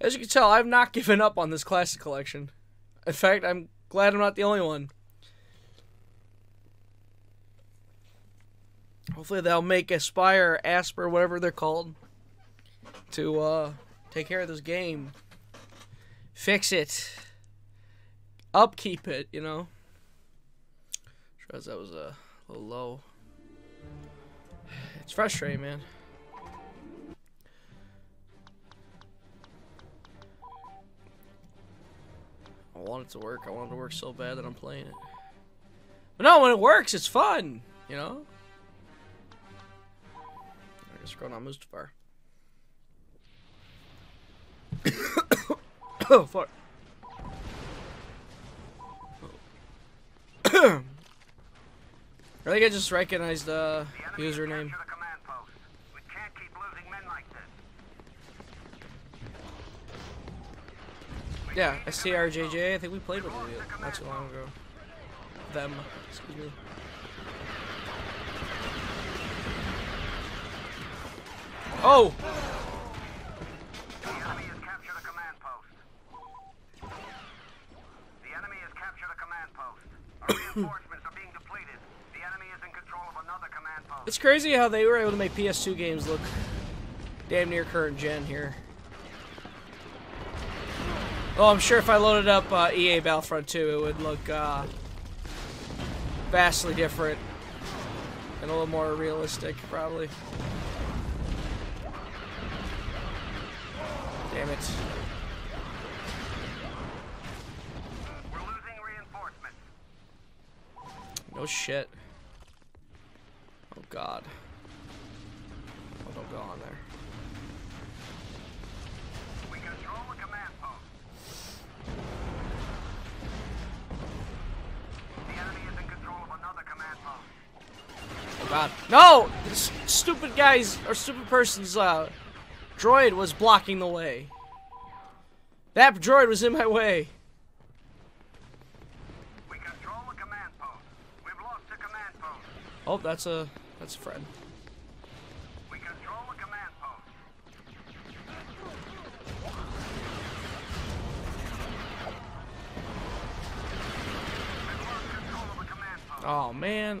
As you can tell, I've not given up on this classic collection. In fact, I'm glad I'm not the only one. Hopefully they'll make Aspyr, Asper, whatever they're called, to uh, take care of this game. Fix it. Upkeep it, you know. Realize that was a little low. It's frustrating, man. I want it to work. I want it to work so bad that I'm playing it. But no, when it works, it's fun, you know? I guess we're going on Mustafar. oh, fuck. I think I just recognized the uh, username. Yeah, STRJJ. I think we played with it not too long ago. Them. Excuse me. Oh! It's crazy how they were able to make PS2 games look damn near current gen here. Oh, I'm sure if I loaded up uh, EA Battlefront 2, it would look uh, vastly different and a little more realistic, probably. Damn it. No shit. Oh god. Oh, don't go on there. Post. No! This stupid guy's, or stupid person's, uh, droid was blocking the way. That droid was in my way. Oh, that's a that's a friend. We control the command post. Oh man.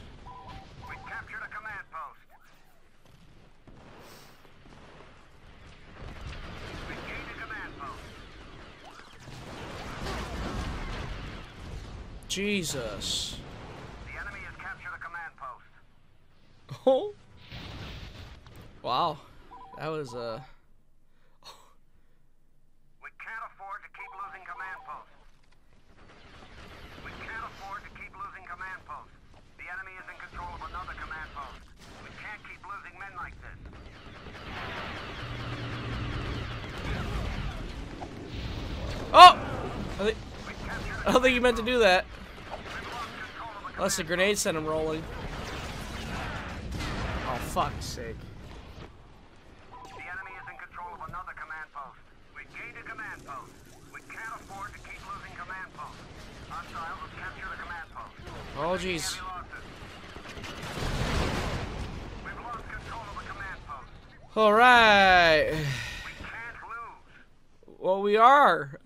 Jesus. The enemy has captured a command post. Oh. Wow. That was uh Oh! I, think, I don't think you meant to do that. Unless the grenade sent him rolling. Oh, fuck's sake. The enemy is in control of another command post. We gained a command post. We can't afford to keep losing command posts. Hostiles have captured a command post. Oh, jeez. All right. We well, we are.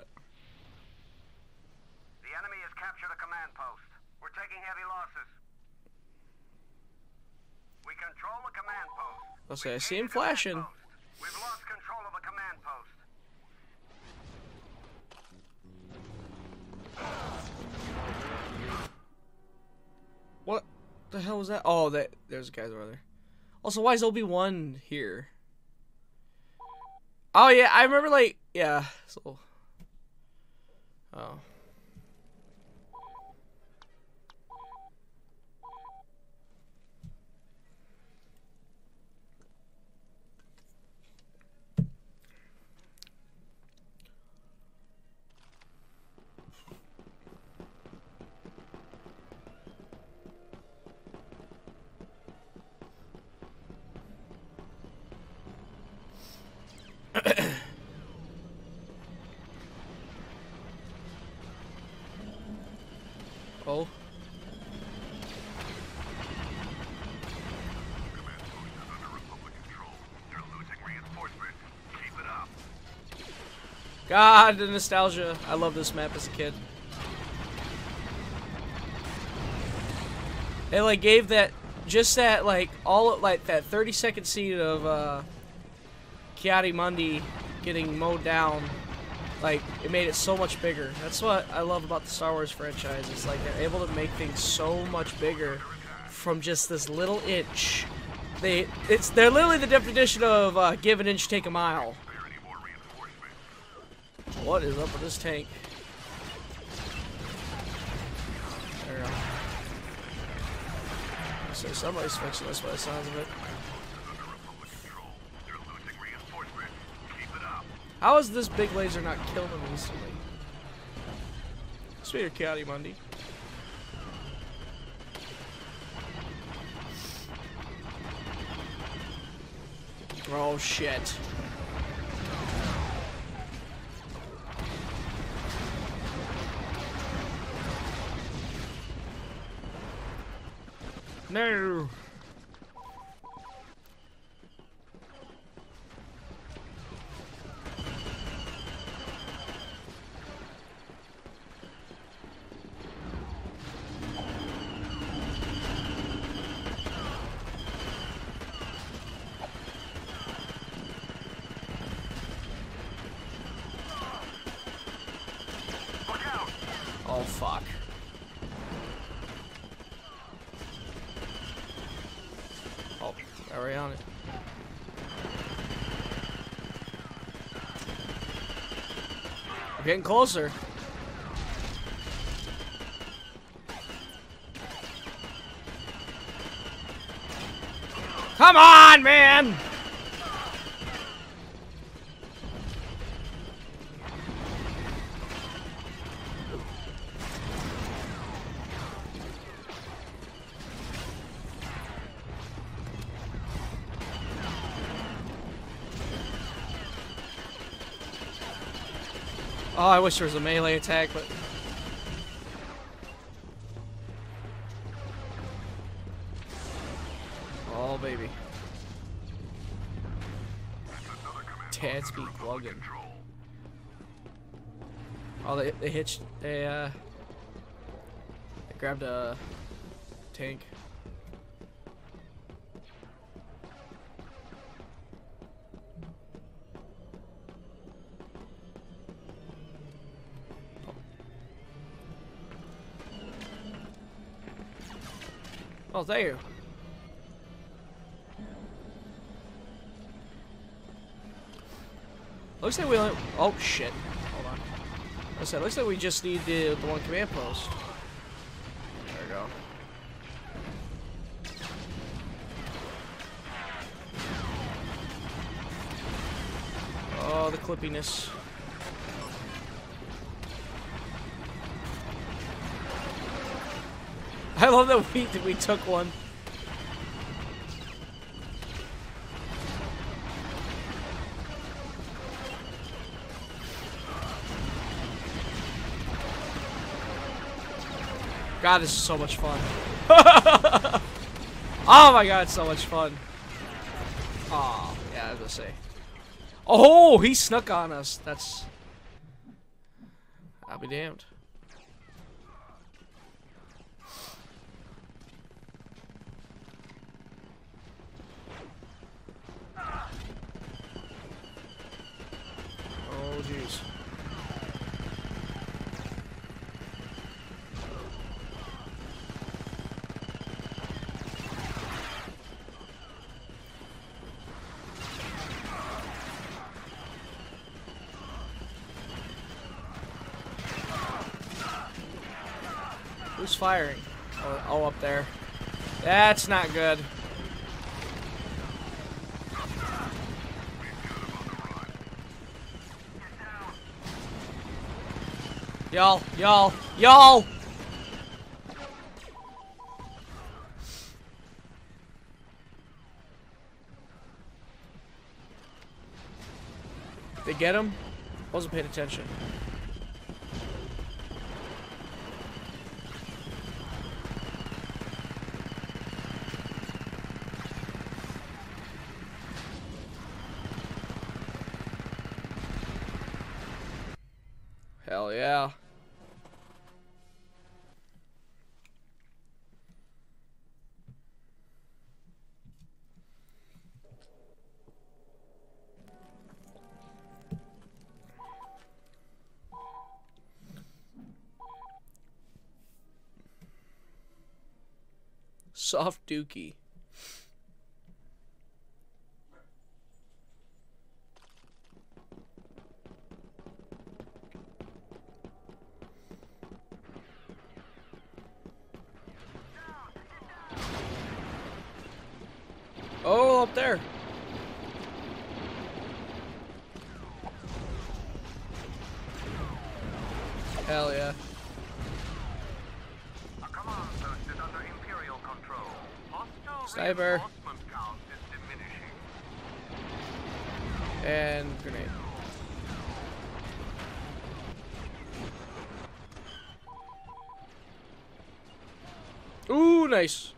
I'll say I see him flashing. What the hell was that? Oh, that there's guys over there. Also, why is Obi-Wan here? Oh yeah, I remember like yeah. So. Oh. God, the nostalgia. I love this map as a kid. It like gave that just that like all like that 30 second scene of uh Ki-Adi-Mundi getting mowed down like it made it so much bigger. That's what I love about the Star Wars franchise. It's like they're able to make things so much bigger from just this little inch. They it's they're literally the definition of uh, give an inch, take a mile. What is up with this tank? There we go. So somebody's fixing this by the sounds of it. How has this big laser not killed him instantly? Sweeter Ki-Adi-Mundi. Oh shit. No. Oh fuck. Oh, already on it. We're getting closer. Come on, man! Oh, I wish there was a melee attack, but... Oh, baby. Tad speed plugin. Oh, they, they hitched... They, uh... They grabbed a... Tank. Oh, there. Looks like we only. Oh shit! Hold on. I said, looks like we just need the the one command post. There we go. Oh, the clippiness. I love that we we took one. God, this is so much fun. oh my god, so much fun. Oh, yeah, I was gonna say. Oh, he snuck on us. That's. I'll be damned. Oh, jeez. Who's firing? Oh, oh, up there. That's not good. Y'all, y'all, y'all! They get him? Wasn't paying attention. Soft dookie. Oh, up there. Hell yeah. Sniper. And grenade. Ooh, nice.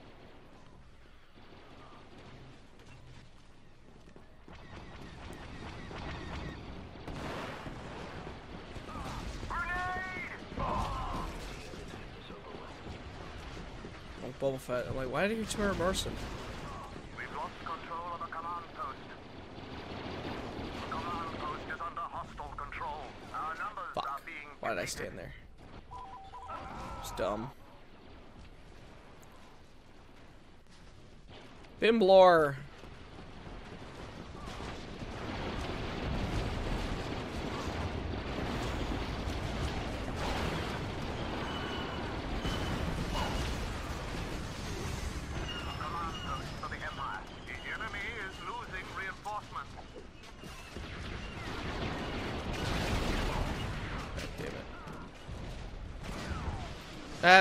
Oh, Boba Fett. I'm like, why did you turn Merson? We've lost control of a command post. The command post is under hostile control. Our numbers are Fuck. being Why did I stand there? It's dumb. Bimblor.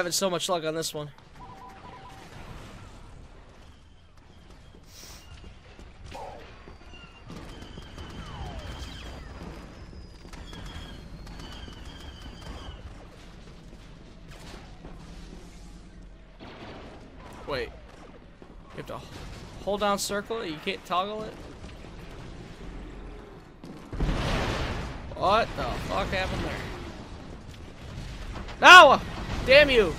Having so much luck on this one. Wait. You have to hold down circle? You can't toggle it? What the fuck happened there? No! Damn you!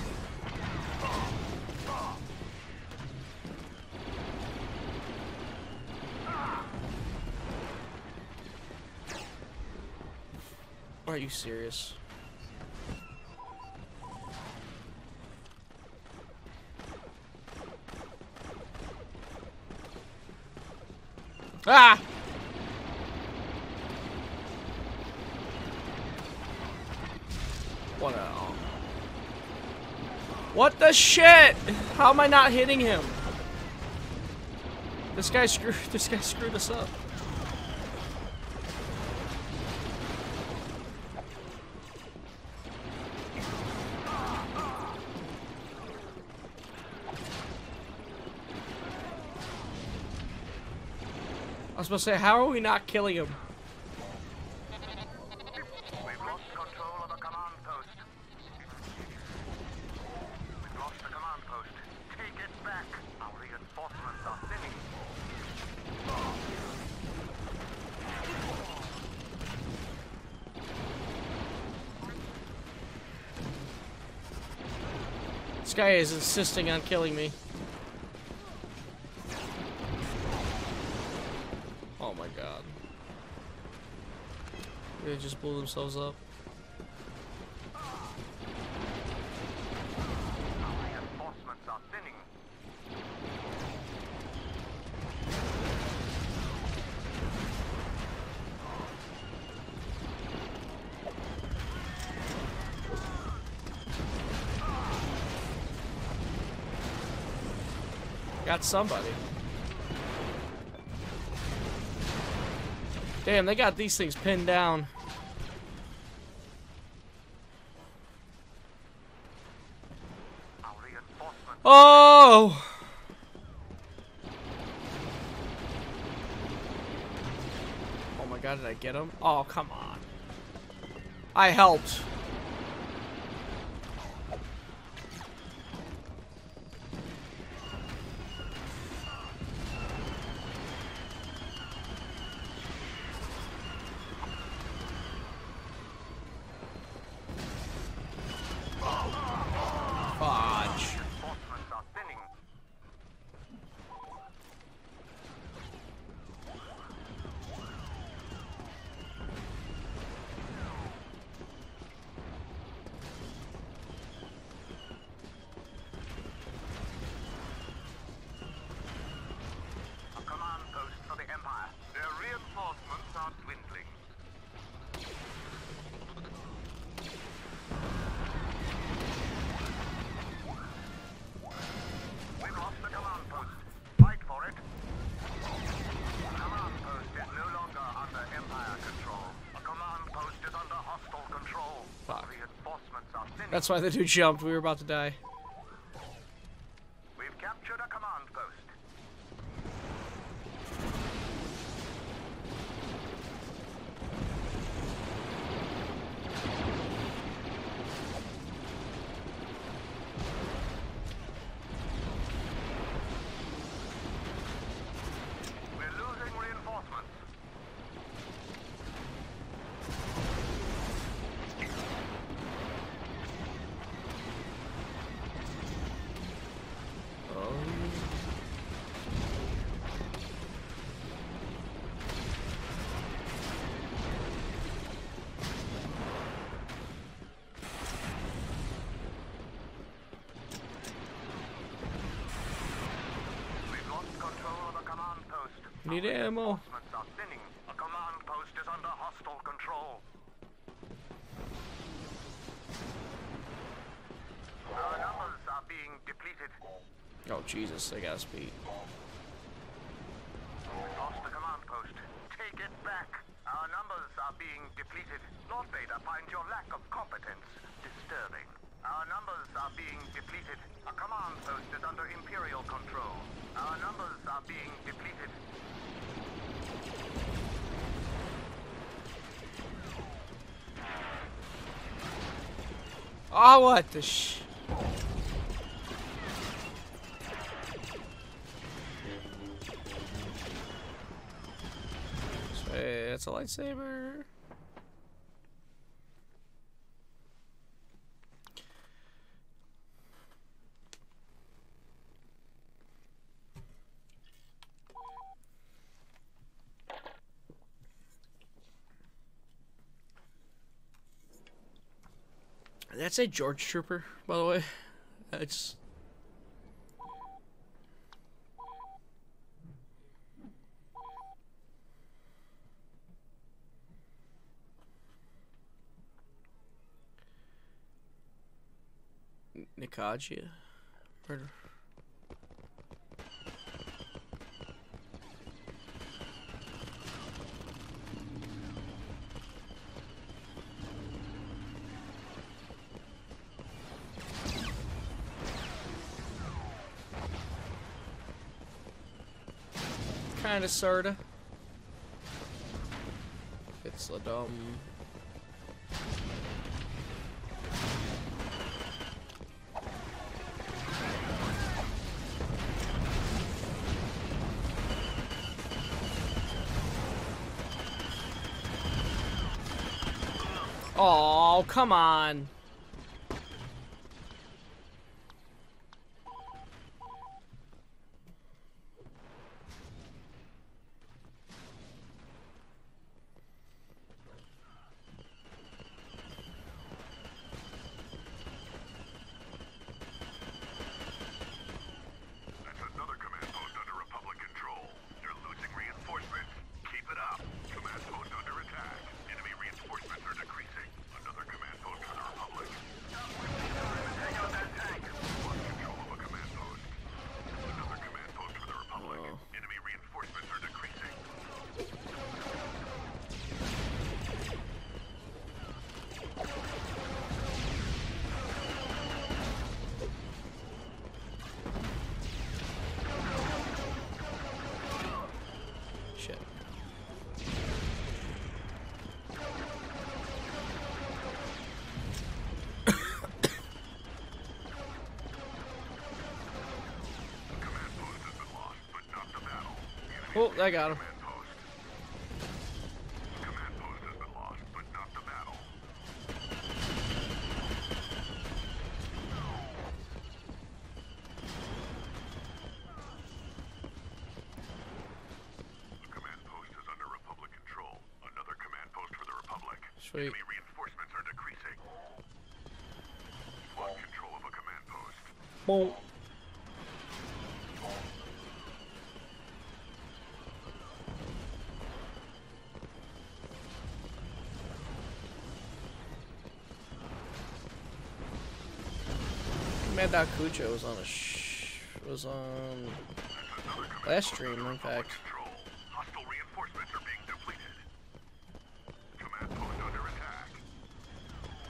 Are you serious? Ah! What a... What the shit? How am I not hitting him? This guy screwed. This guy screwed us up. I was supposed to say, how are we not killing him? We've lost control of a command post. We've lost the command post. Take it back. Our reinforcements are thinning. This guy is insisting on killing me. Oh my god. They just blew themselves up. Somebody. Damn, they got these things pinned down. Oh! Oh my god, did I get him? Oh, come on. I helped. That's why the dude jumped. We were about to die. We've captured a command post. We're losing reinforcements. We've lost control of a command post. Need ammo. Reinforcements are thinning. A command post is under hostile control. Our numbers are being depleted. Oh Jesus, I got speed. Lost the command post. Take it back. Our numbers are being depleted. Lord Vader finds your lack of competence disturbing. Our numbers are being depleted. A command post is under Imperial control. Our numbers are being depleted. Oh, what the sh? Sweet, that's a lightsaber. George Trooper, by the way? It's. Nikajia? Murder. Kinda, sorta. It's a dumb. Come on. Post The command post has been lost, but not the battle. Command post is under Republic control. Another command post for the Republic. Sweet. Enemy reinforcements are decreasing. Lost control of a command post. Boom. Mad Dog Cujo was on a sh was on last stream, in fact. Control. Hostile reinforcements are being depleted. Command post under attack.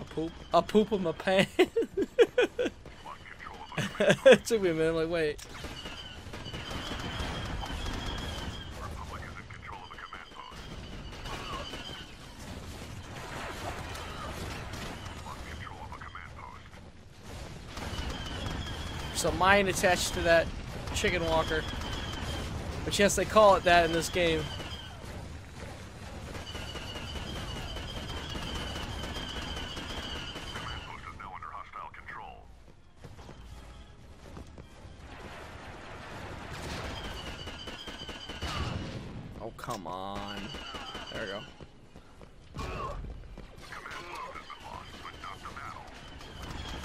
A poop, a poop in my pants. Lost control of a command it took me a minute. I'm like, wait. A mine attached to that chicken walker. But yes, they call it that in this game. Oh, come on. There go.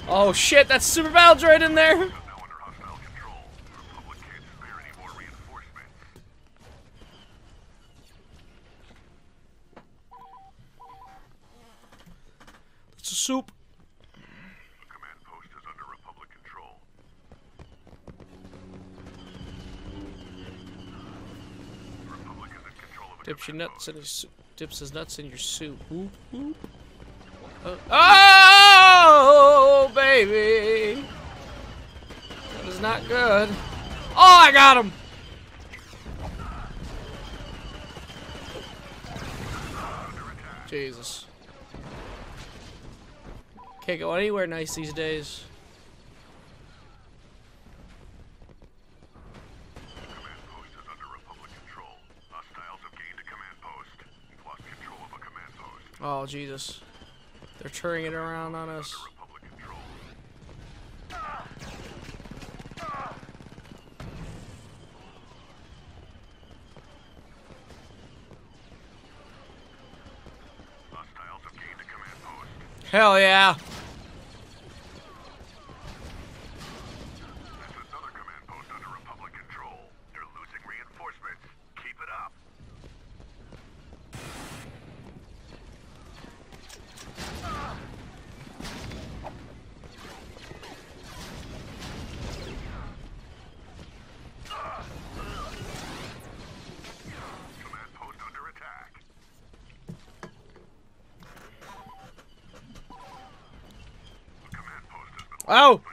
Oh shit, that's Super Battle Droid in there! Is now under hostile control. The Republic can't spare any more reinforcements. It's a soup. The command post is under Republic control. The Republic is in control of a Dips your nuts in your soup. Dips his nuts in your soup. Whoop, whoop. Uh, oh, baby. That is not good. Oh, I got him. Jesus. Can't go anywhere nice these days. Oh, Jesus. They're turning it around on us. Hell Republic post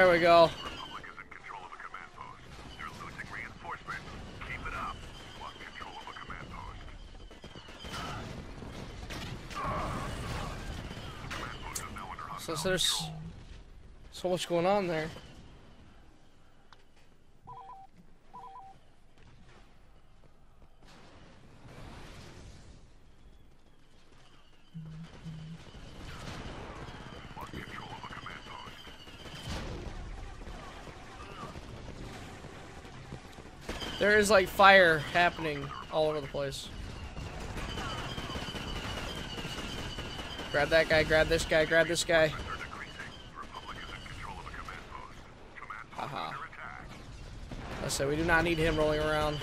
under So, so there's so much going on there. There is like fire happening all over the place. Grab that guy, grab this guy, grab this guy. Haha. attack. I said we do not need him rolling around.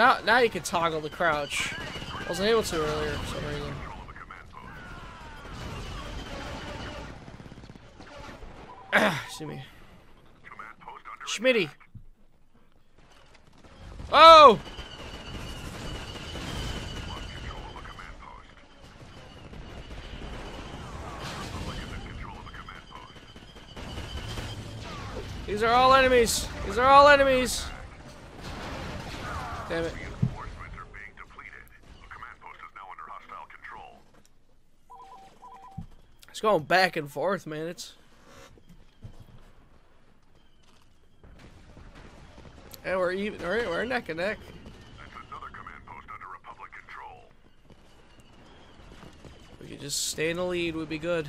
now, now you can toggle the crouch. I wasn't able to earlier for some reason. Ah, see me. Schmitty. Oh! These are all enemies. These are all enemies. Damn it. It's going back and forth, man. It's and we're even. All right, we're neck and neck. We could just stay in the lead. Would be good.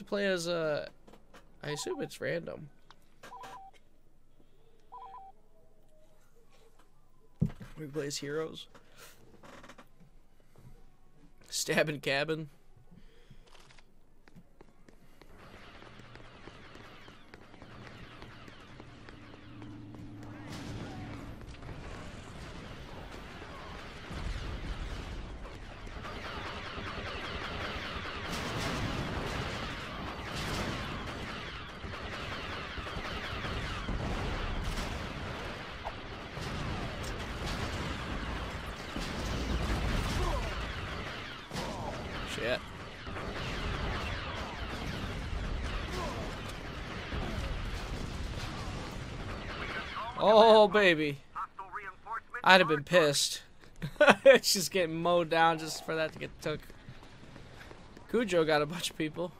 to play as a, I Uh, I assume it's random. We play as heroes. Stab in cabin. baby. I'd have been pissed. She's getting mowed down just for that to get took. Cujo got a bunch of people.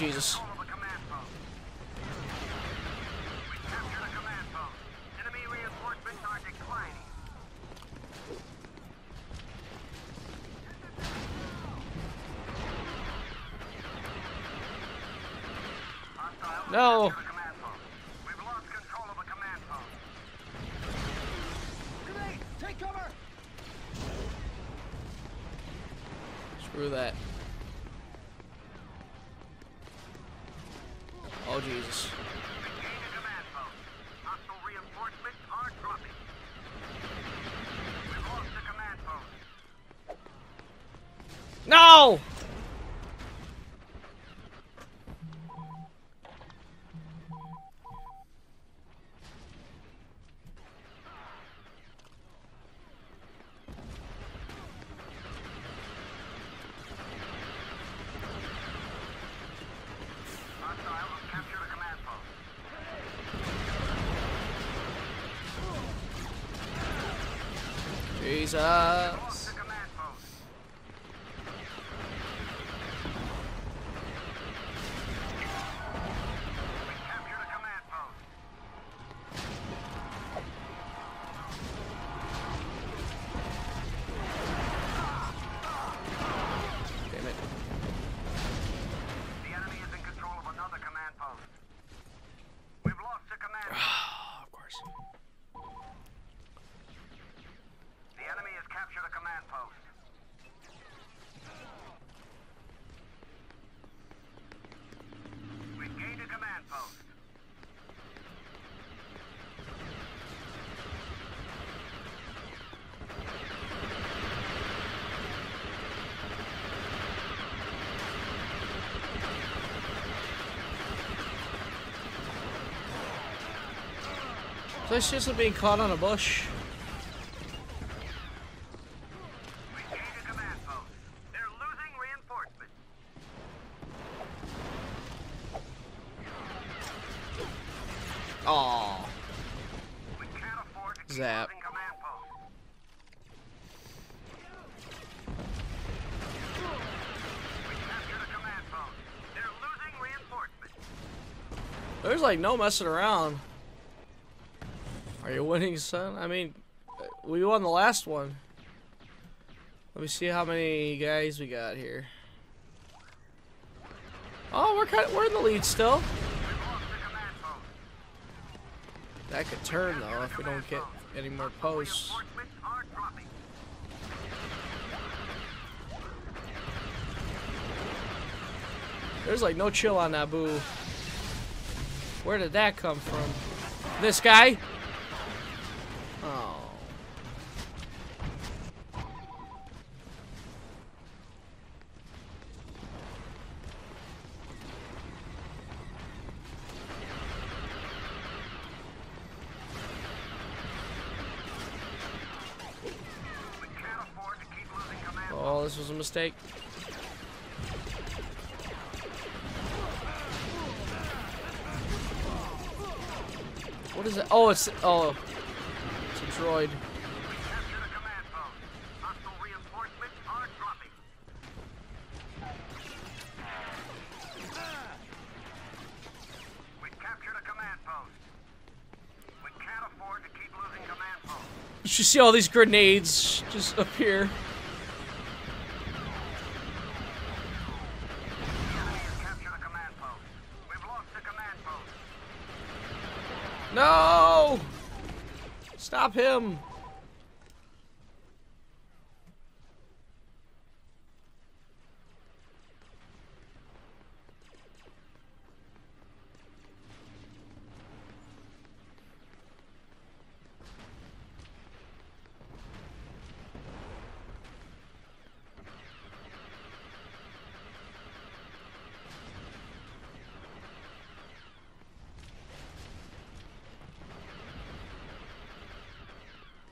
Jesus. So it's just being caught on a bush. Zap. There's like no messing around. Are you winning, son? I mean, we won the last one. Let me see how many guys we got here. Oh, we're kind of, we're in the lead still. That could turn though if we don't get any more posts. There's like no chill on Naboo. Where did that come from? This guy? Mistake. What is it? Oh, it's oh, it's a droid. We captured a command grenades just are dropping. We captured a command post. We can't afford to keep losing command posts. You should see all these grenades just appear. The enemy has captured a command post. We've lost a command post. No! Stop him!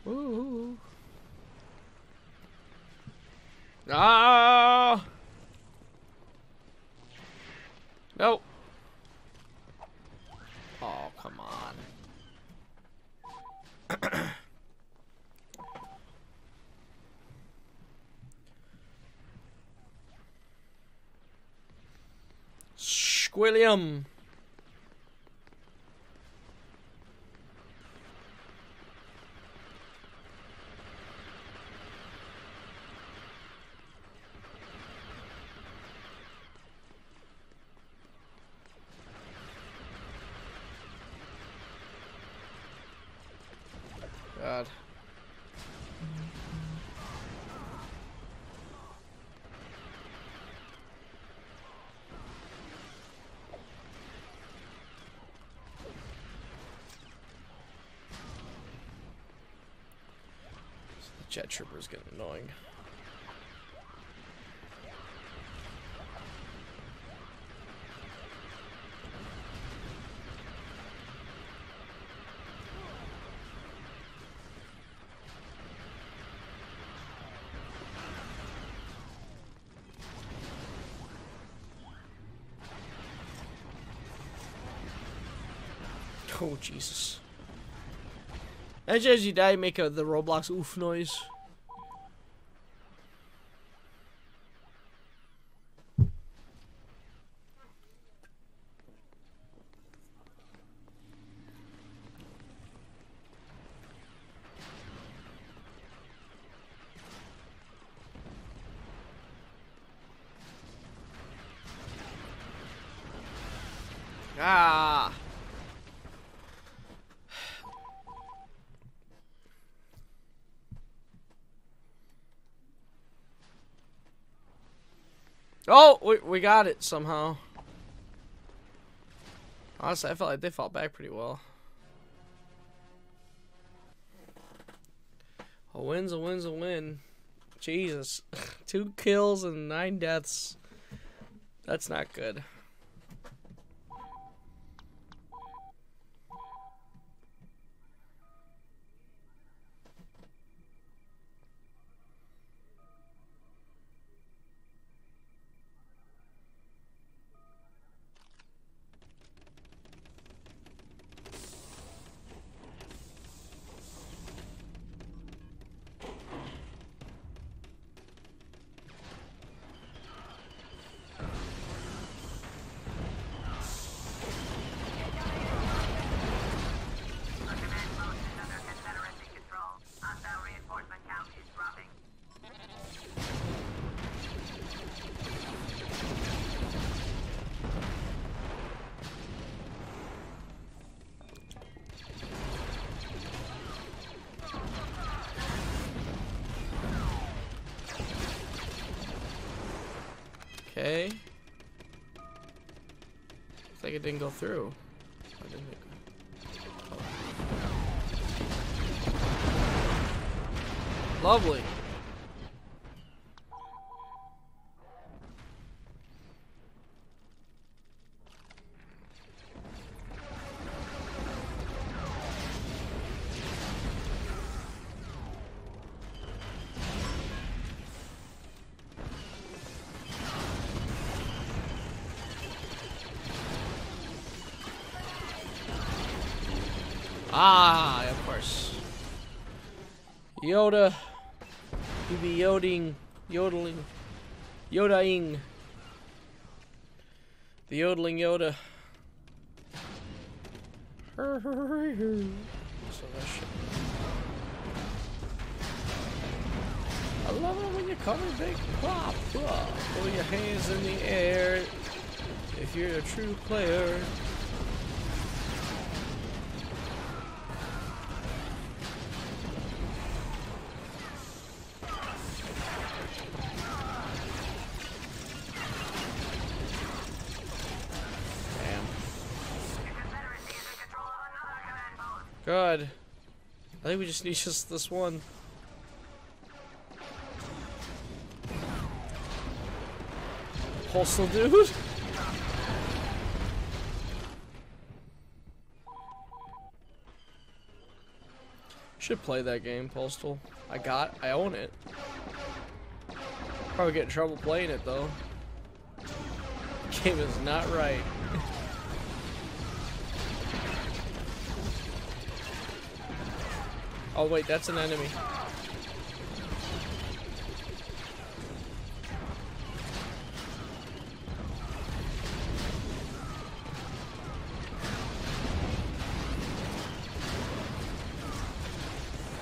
Ooh. Ah! Nope. Oh, come on. Squilliam. God. Jet trooper's getting annoying. Oh Jesus! As as you die, make a, the Roblox oof noise. Ah. Oh, we, we got it somehow. Honestly, I felt like they fought back pretty well. A win's a win's a win. Jesus. Two kills and nine deaths. That's not good. Okay. Looks like it didn't go through. It go- oh. Lovely. Yoda. You be yodeling, yodeling, yodaing. The yodeling Yoda. So. I love it when you come in big pop. Pull your hands in the air if you're a true player. I think we just need just this one. Postal dude? Should play that game, Postal. I got, I own it. Probably get in trouble playing it though. Game is not right. Oh wait, that's an enemy.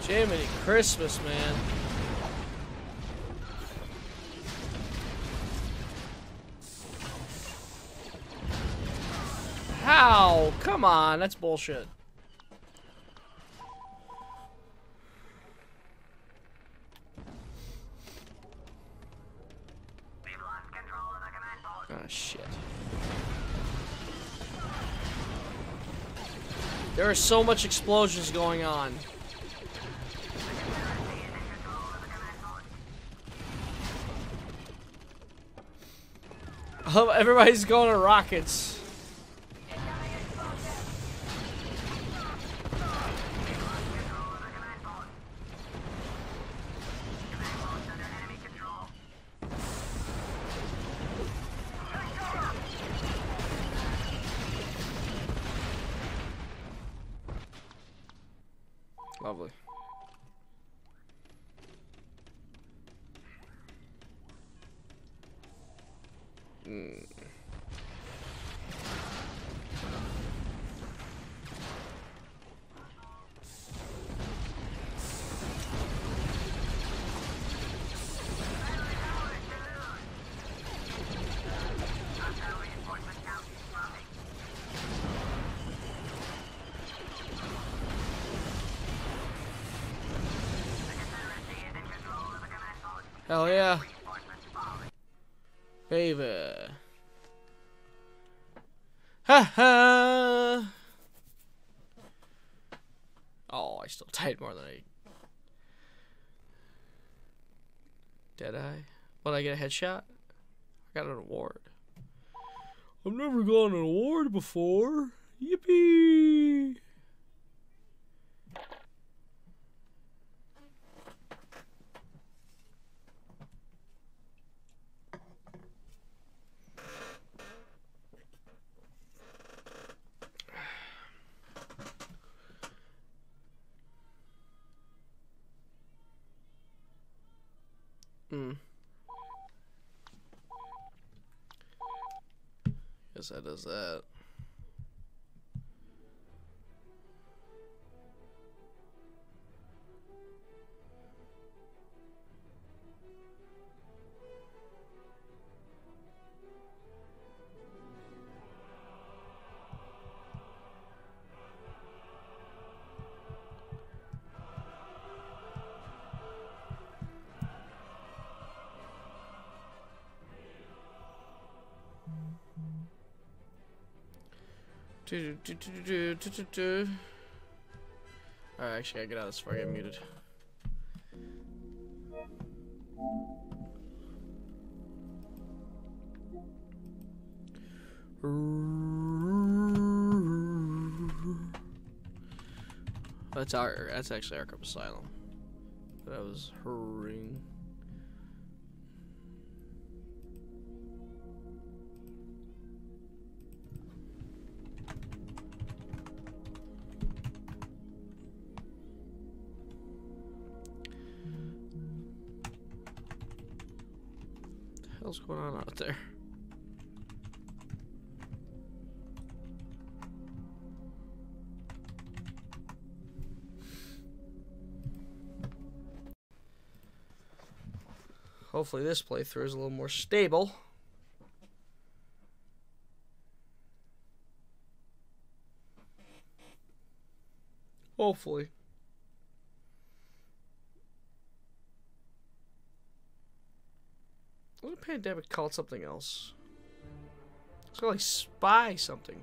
Jiminy Christmas, man. How? Come on, that's bullshit. There are so much explosions going on. Love everybody's going to rockets. Lovely. Mm. Hell yeah. Baby. Ha ha. Oh, I still died more than I. Did I? What, I get a headshot? I got an award. I've never gotten an award before. Yippee! That does that. Alright, actually, I get out of this before I get muted. That's our. That's actually Arkham Asylum. But I was hurrying. There? Hopefully this playthrough is a little more stable. Hopefully. What a pandemic called something else. It's called like spy something.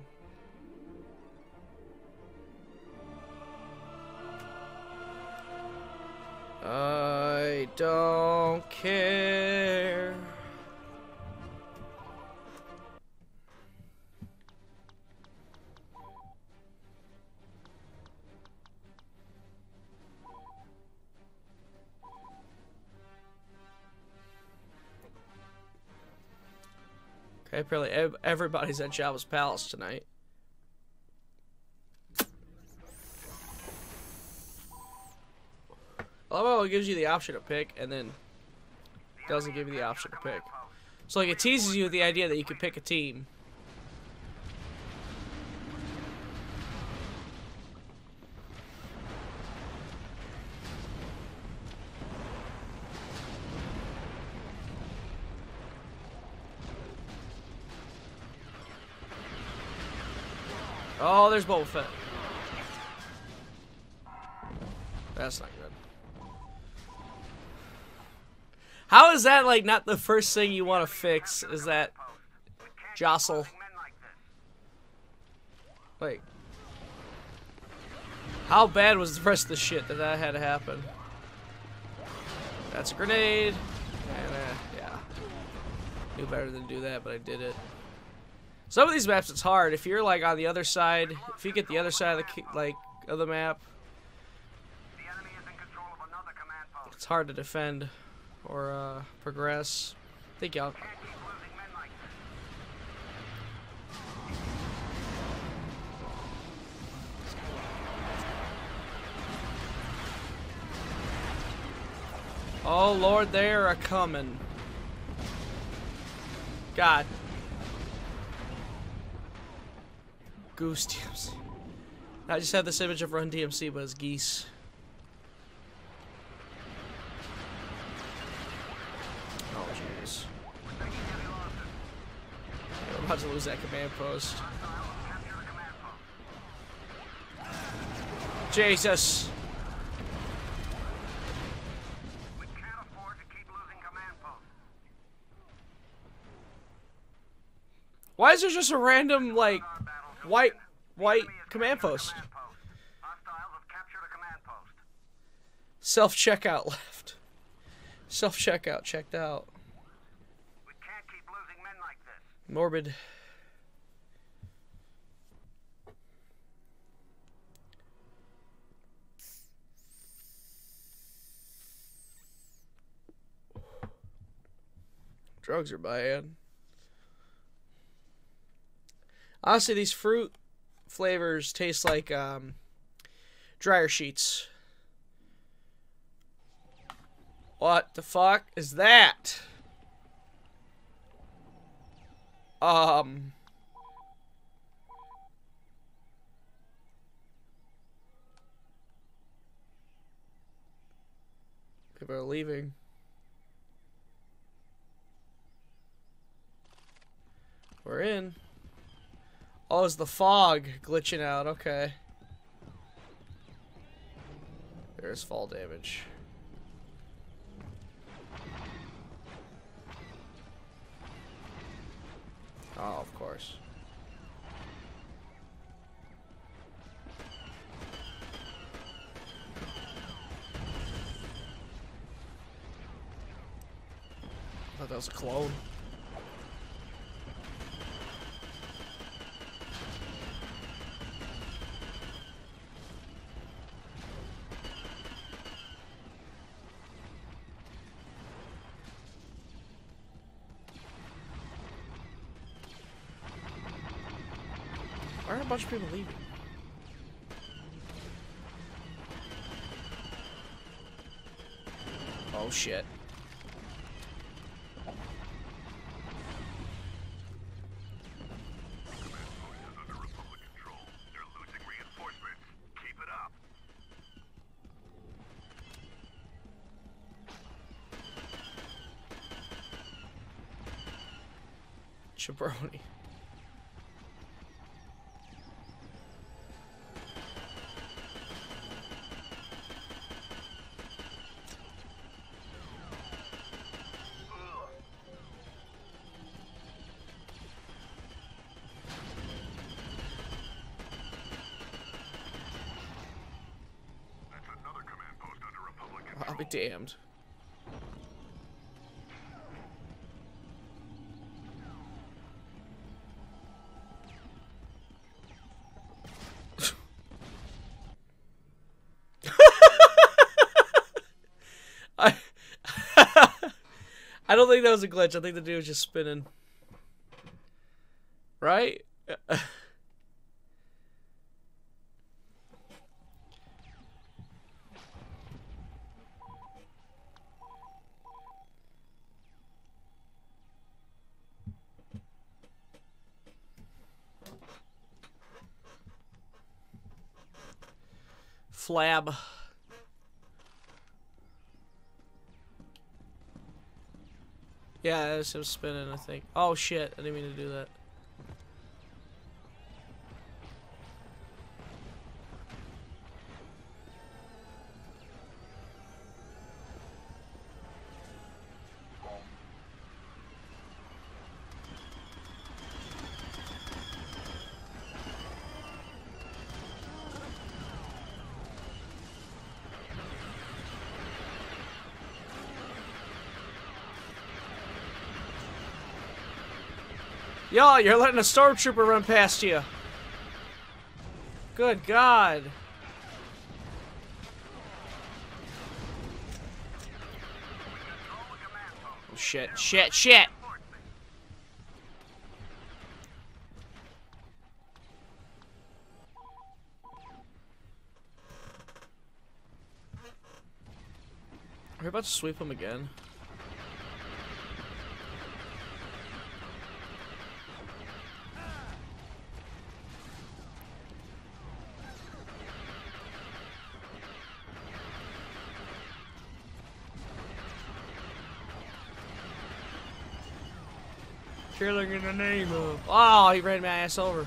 I don't care. Okay, apparently everybody's at Jabba's palace tonight. I love how it gives you the option to pick and then doesn't give you the option to pick. So like it teases you with the idea that you could pick a team. There's Boba Fett. That's not good. How is that like not the first thing you want to fix? Is that jostle? Like, how bad was the rest of the shit that that had to happen? That's a grenade. And, uh, yeah. Knew better than do that, but I did it. Some of these maps, it's hard. If you're like on the other side, if you get the other side of the like of the map, it's hard to defend or uh, progress. I think y'all. Oh Lord, they are a coming. God. Goose DMC. I just had this image of Run DMC, but it's geese. Oh, jeez. We're about to lose that command post. Jesus! Why is there just a random, like, white white command post? Self checkout left. Self checkout checked out. Morbid. Drugs are bad. Honestly, these fruit flavors taste like um, dryer sheets. What the fuck is that? Um. People are leaving. We're in. Oh, it's the fog glitching out. Okay. There's fall damage. Oh, of course. I thought that was a clone. Bunch of people leaving? Oh shit. Under Republic control. They're losing reinforcements. Keep it up. Jabroni. That's another command post under Republic control. I'll be damned. I I don't think that was a glitch. I think the dude was just spinning. Right? Flab. Yeah, that's him spinning, I think. Oh shit, I didn't mean to do that. Yo, you're letting a stormtrooper run past you. Good God. Oh, shit, shit, shit. Are we about to sweep him again? Killing in the name of. Oh, he ran my ass over.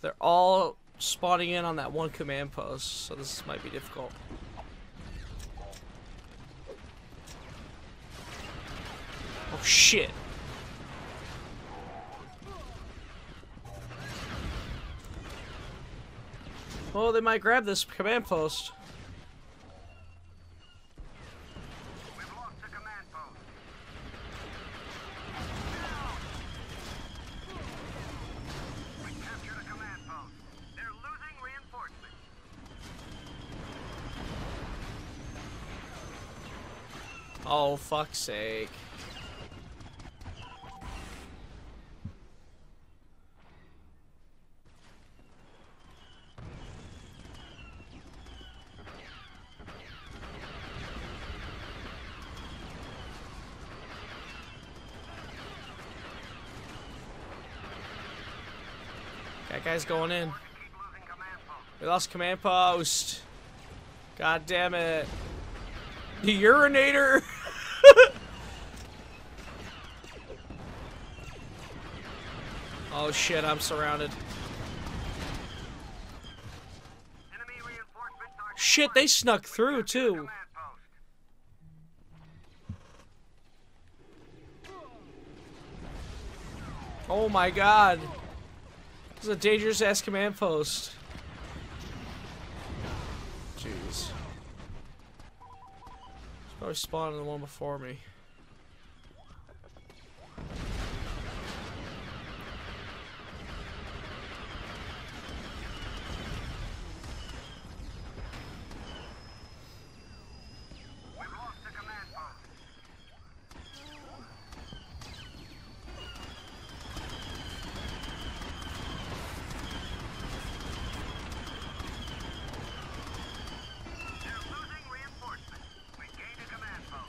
They're all spawning in on that one command post, so this might be difficult. Oh shit. Oh, they might grab this command post. We've lost the command post. We captured a command post. They're losing reinforcements. Oh, fuck's sake. That guy's going in. We lost command post. God damn it. The urinator. oh shit, I'm surrounded. Shit, they snuck through too. Oh my god. This is a dangerous ass command post. Jeez. It's probably spawning the one before me. We've lost the command post. They're losing reinforcements. We gained a command post.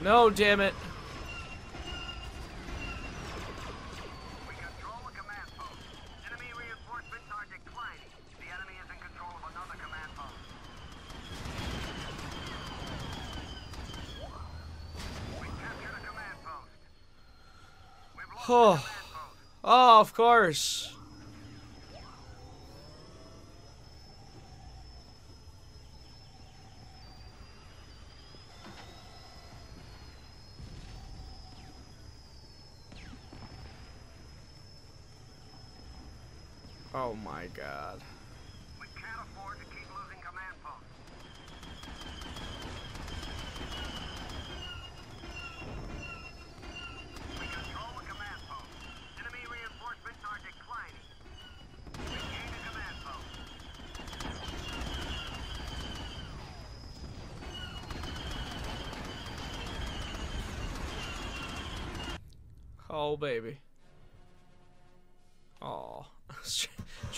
post. We've lost Oh. the command. Oh, of course. Oh my god. We can't afford to keep losing command posts. We control the command post. Enemy reinforcements are declining. A command post. Oh, baby.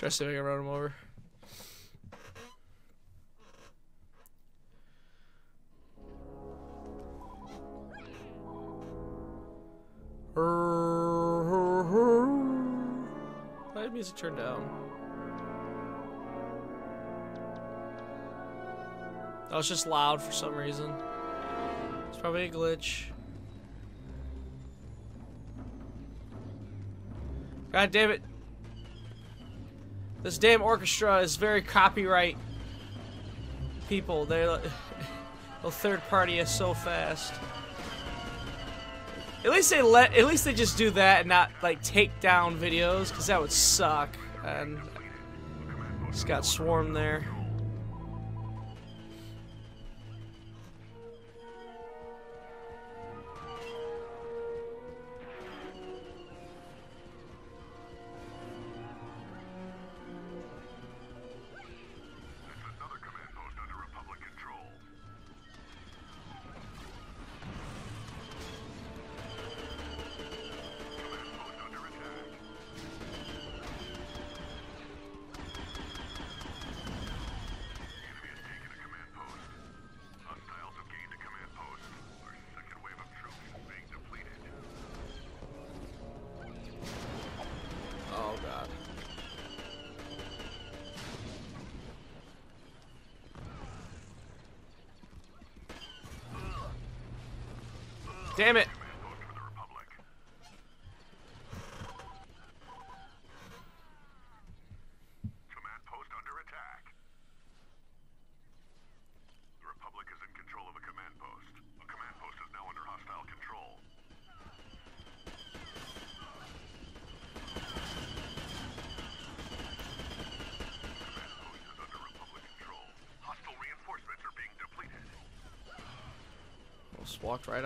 Try to see if I can run him over. Why did music turn down? That was just loud for some reason. It's probably a glitch. God damn it. This damn orchestra is very copyright people. They're they'll third party us so fast. At least they let at least they just do that and not like take down videos because that would suck. And just got swarmed there. Damn it!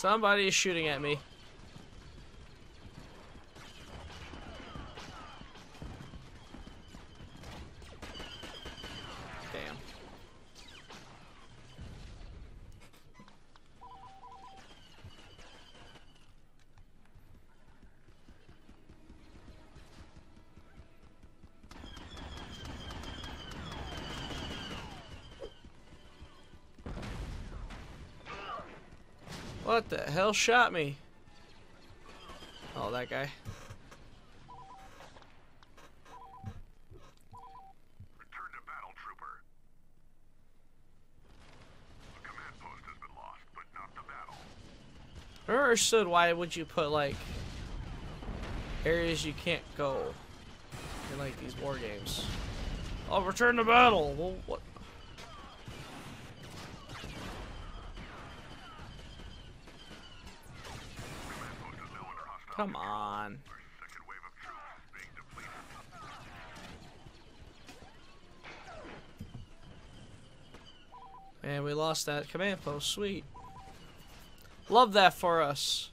Somebody is shooting at me. the hell shot me? Oh, that guy. never understood why would you put like areas you can't go in like these war games. I'll return to battle. Well, what? lost that command post. Sweet. Love that for us.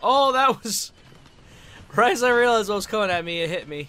Oh, that was... Right as I realized what was coming at me, it hit me.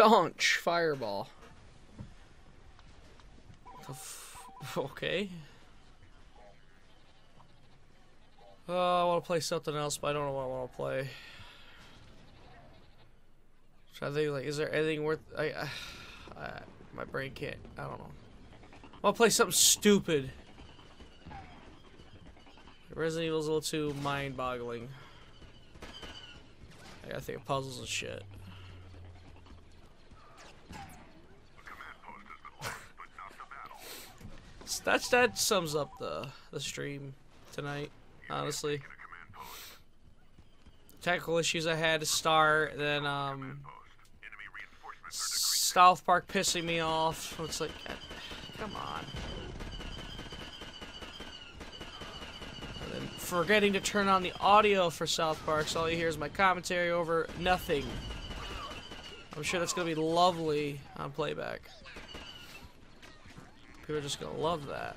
staunch fireball. okay. Uh, I want to play something else, but I don't know what I want to play. Try to think, like, is there anything worth... I, I, my brain can't... I don't know. I want to play something stupid. Resident Evil's a little too mind-boggling. I gotta think of puzzles and shit. That's that sums up the the stream tonight. Honestly, technical issues I had to start, then um. South Park pissing me off. It's like, come on. Forgetting to turn on the audio for South Park, so all you hear is my commentary over nothing. I'm sure that's gonna be lovely on playback. People are just gonna love that.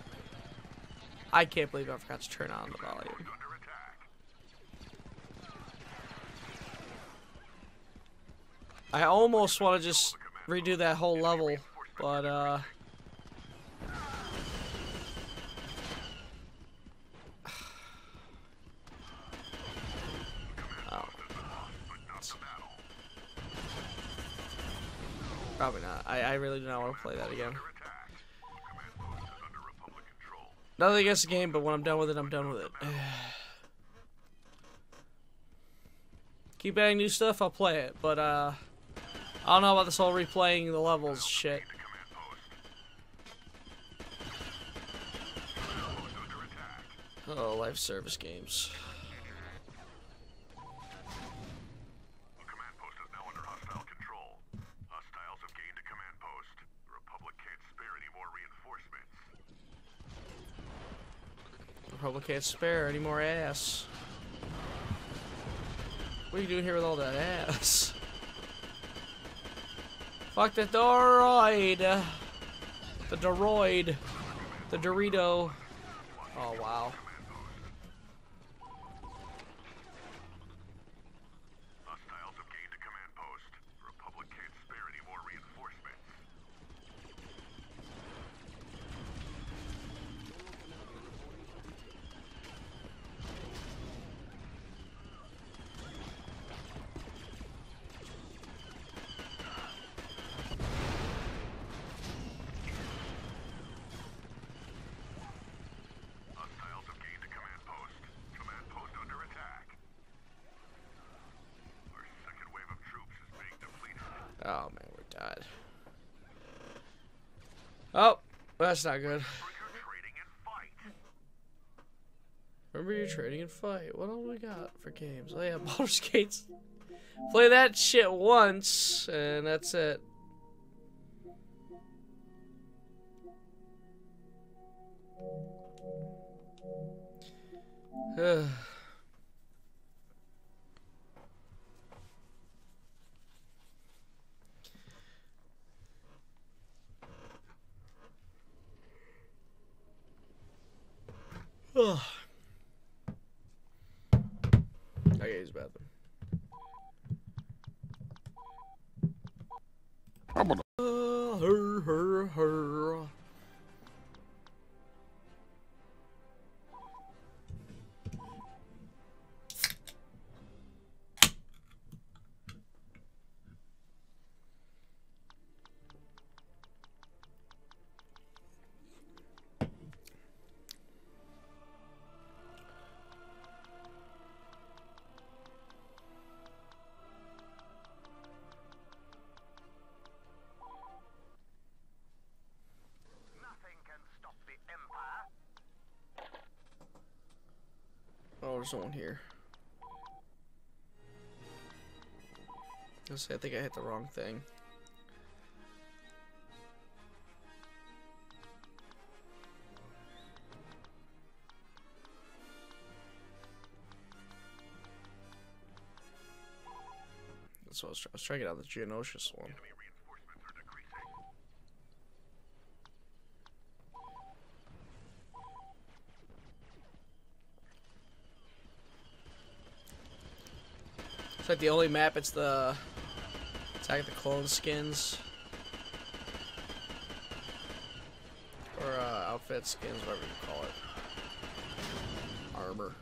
I can't believe I forgot to turn on the volume. I almost want to just redo that whole level, but uh. Oh. Probably not. I, I really do not want to play that again. Under attack. Command post is under Republic control. Nothing against the game, but when I'm done with it, I'm done with it. Keep adding new stuff, I'll play it, but uh, I don't know about this whole replaying the levels shit. Oh, life service games. Republic can't spare any more ass. What are you doing here with all that ass? Fuck the droid! The droid! The Dorito! Oh wow. Hostiles have gained a command post. The Republic can't spare any more reinforcements. Hostiles have gained a command post. Command post under attack. Our second wave of troops is being depleted. Oh man, we're dead. Oh, that's not good. Remember your trading and fight. What all we got for games? Oh yeah, Baldur's Gates. Play that shit once, and that's it. Oh, there's no one here. Let's I think I hit the wrong thing. That's what I was, try- I was trying to get out the Geonosis one. Enemy reinforcements are decreasing. It's like the only map. It's the attack the clone skins or uh, outfit skins, whatever you call it. Armor.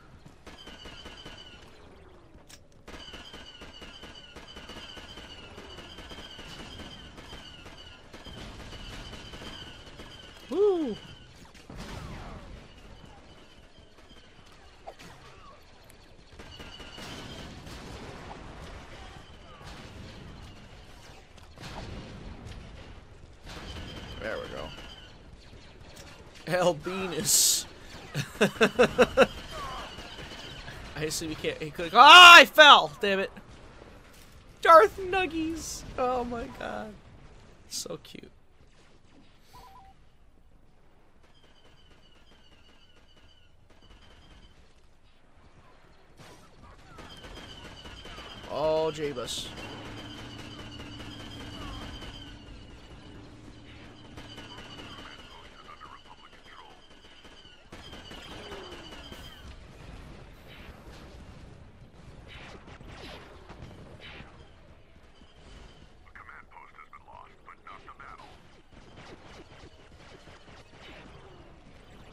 Albinus. I assume he can't. He could. Ah! I fell. Damn it. Darth Nuggies. Oh my god. So cute. Oh, Jabus. A command post has been lost, but not the battle.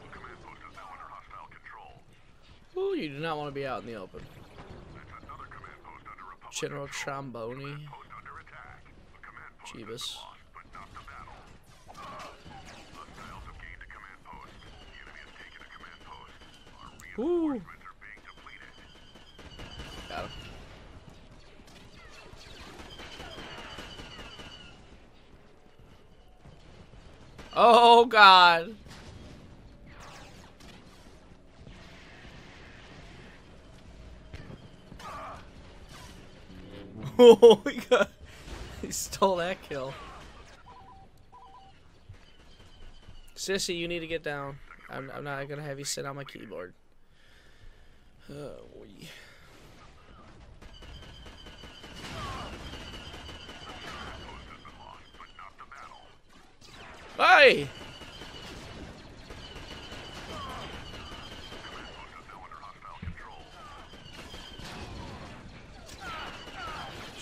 The command post is now under hostile control. Ooh, you do not to be out in the open. General. Tromboni. Jeebus. been lost, but not the battle. Hostiles have gained a command post. The enemy has taken a command post. Our Ooh. reinforcements are being depleted. Got him. Oh God. Oh my God. He stole that kill. Sissy, you need to get down. I'm, I'm not gonna have you sit on my keyboard. Oh, boy. Hey!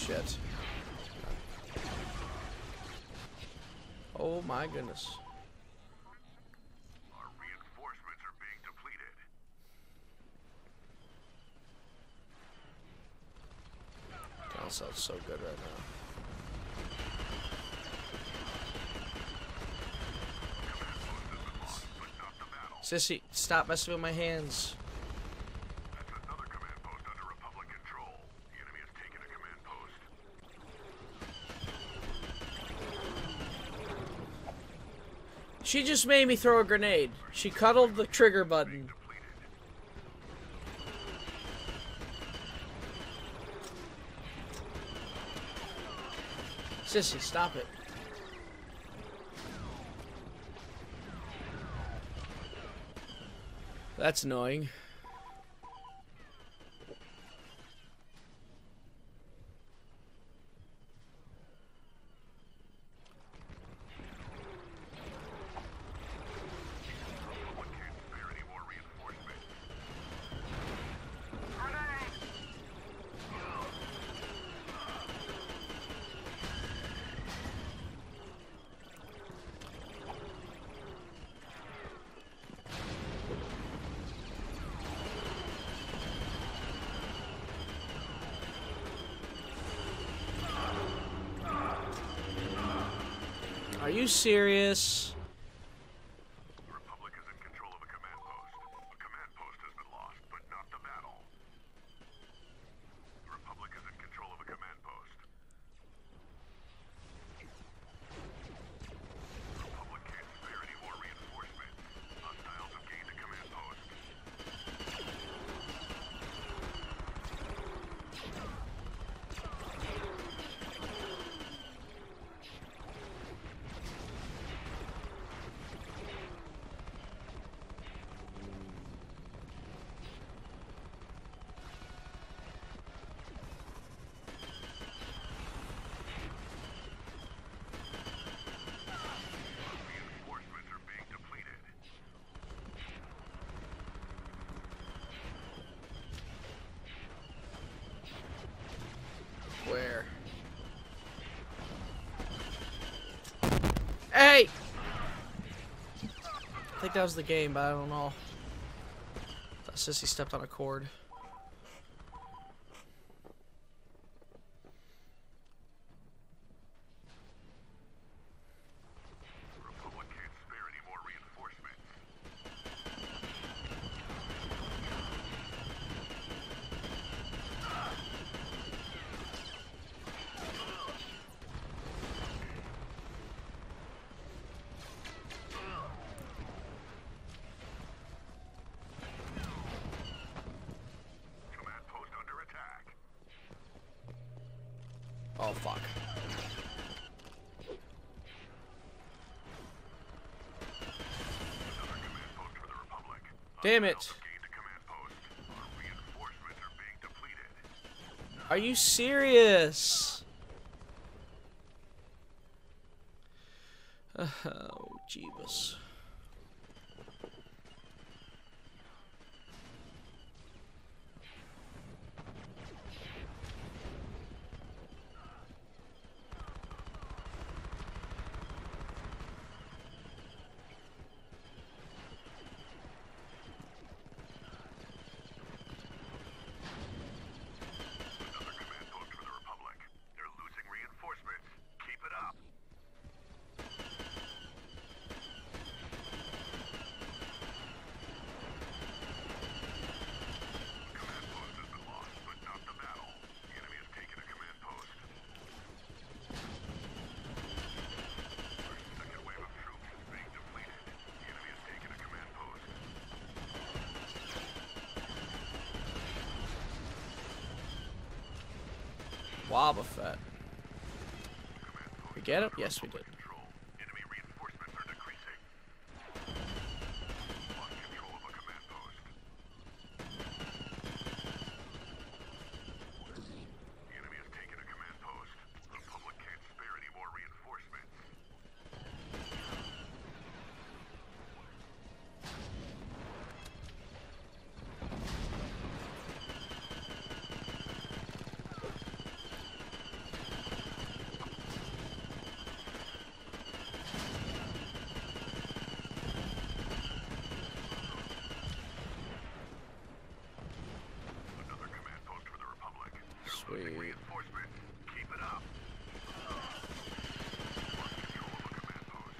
Shit. Oh my goodness. Our reinforcements are being depleted. That sounds so good right now. Sissy, stop messing with my hands. She just made me throw a grenade. She cuddled the trigger button. Sissy, stop it. That's annoying. Serious? The Republic is in control of a command post. A command post has been lost, but not the battle. The Republic is in control of a command post. The Republic can't spare any more reinforcements. Hostiles have gained a command post. Reinforcements are being depleted. Where? Hey! I think that was the game, but I don't know. That Sissy stepped on a cord. The Republic can't spare any more reinforcements. Damn it. Gained a command post. Our reinforcements are. Are you serious? Oh, Jeebus. Another command post for the Republic. They're losing reinforcements. Keep it up. Command post has been lost, but not the battle. The enemy has taken a command post. Our second wave of troops is being depleted. The enemy has taken a command post. Wobba Fett. We get him? Yes, we did. Control. Enemy reinforcements are decreasing. Lost control of a command post. The enemy has taken a command post. The Republic can't spare any more reinforcements. Another command post for the Republic. They're losing Sweet. reinforcements. Keep it up. Lost control of a command post.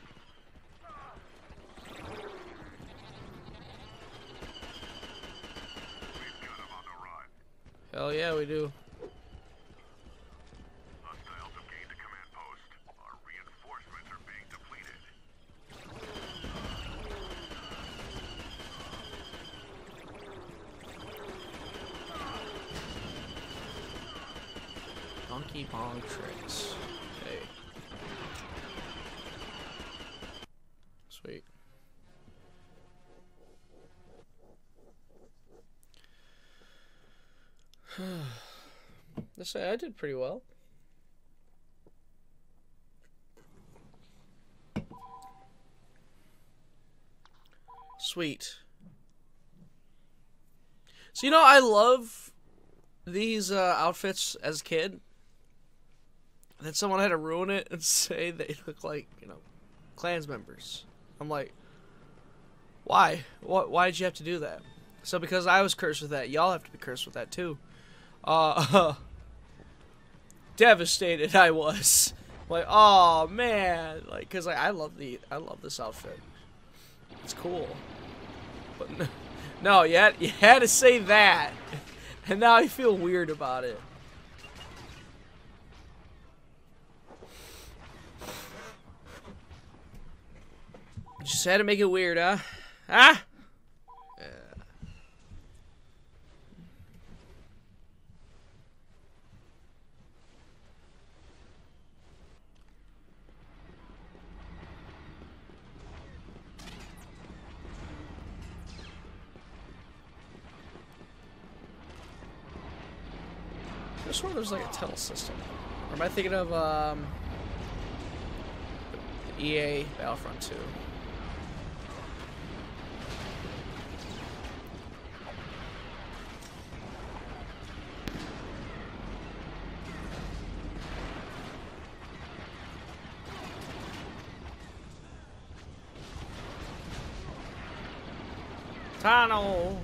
We've got 'em on the run. Hell yeah, we do. Hostiles have gained a command post. Our reinforcements are being depleted. Donkey Kong tricks. This I did pretty well. Sweet. So you know I love these uh, outfits as a kid. And Then someone had to ruin it and say they look like you know clans members. I'm like, why? What? Why did you have to do that? So because I was cursed with that, y'all have to be cursed with that too. Uh, devastated I was. Like, oh man, like, cause like, I love the, I love this outfit. It's cool. But no, no, you had, you had to say that, and now I feel weird about it. Just had to make it weird, huh? Huh? I swear there's like a tunnel system. Or am I thinking of um, EA Battlefront 2? Tunnel.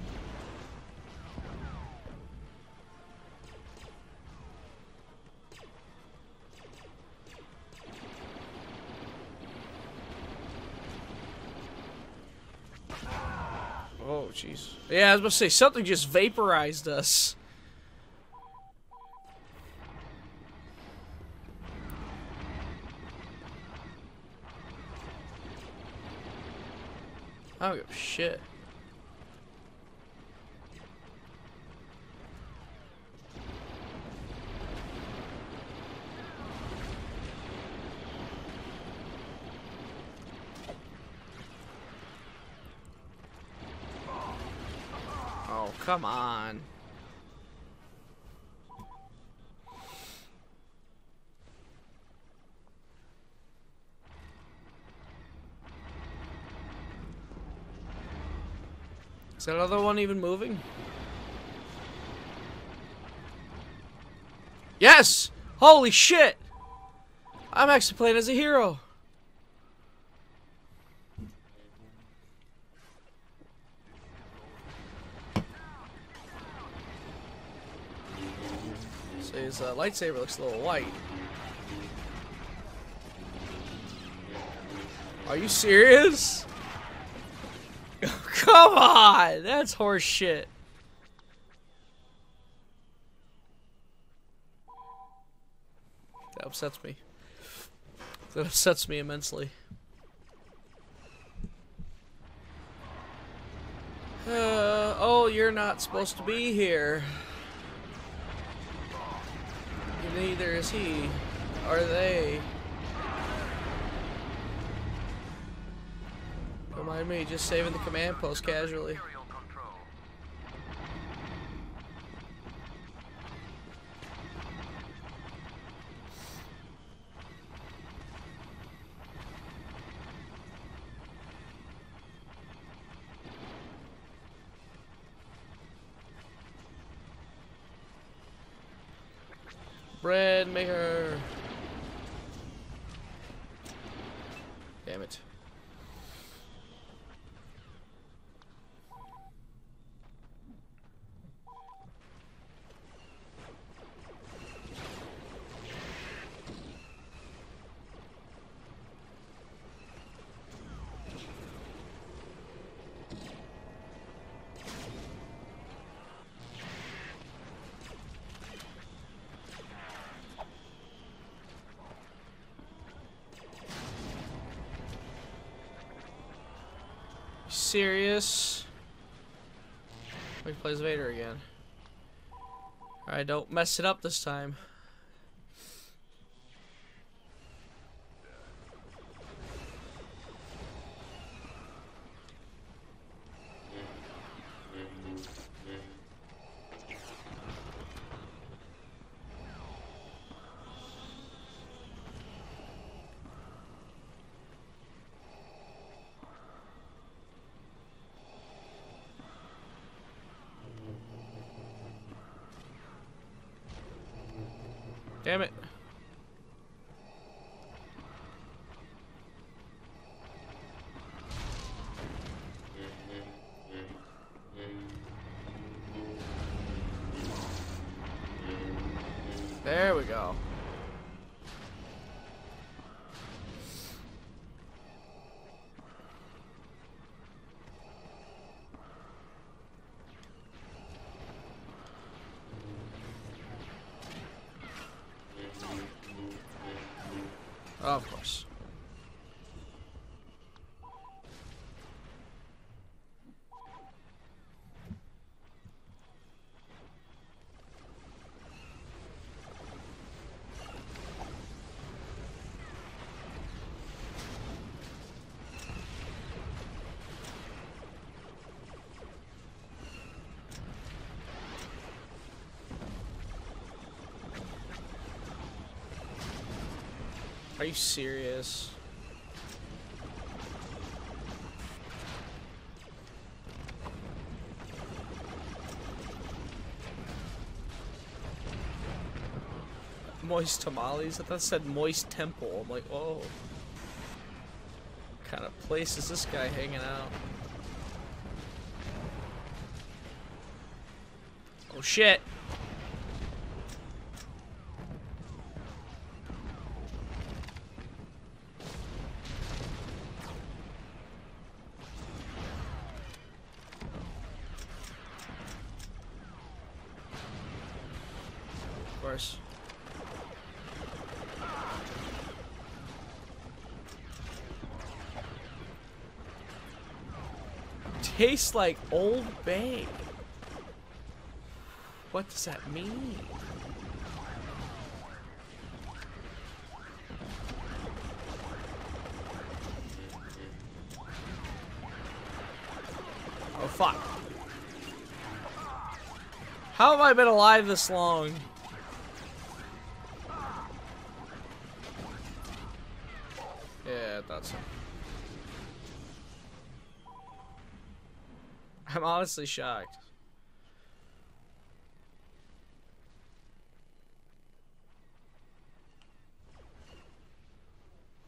Jeez. Yeah, I was about to say, something just vaporized us. I don't give a shit. Come on. Is that other one even moving? Yes! Holy shit! I'm actually playing as a hero. So his uh, lightsaber looks a little white. Are you serious? Come on! That's horse shit. That upsets me. That upsets me immensely. Uh, oh, you're not supposed to be here. Neither is he. Are they? Don't mind me, just saving the command post casually. Imperial control. Bread maker. Damn it. serious? We plays Vader again. Alright, don't mess it up this time. Are you serious? Moist tamales? I thought it said moist temple. I'm like, oh. What kind of place is this guy hanging out? Oh shit. Of course. Tastes like Old Bay. What does that mean? Oh fuck. How have I been alive this long? Honestly shocked.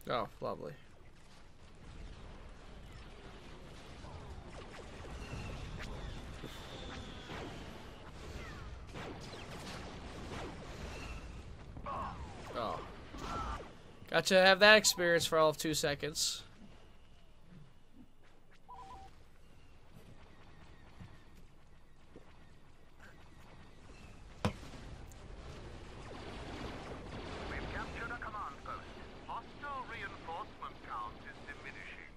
Oh, lovely. Oh. Got to have that experience for all of two seconds. We've captured a command post. Hostile reinforcement count is diminishing.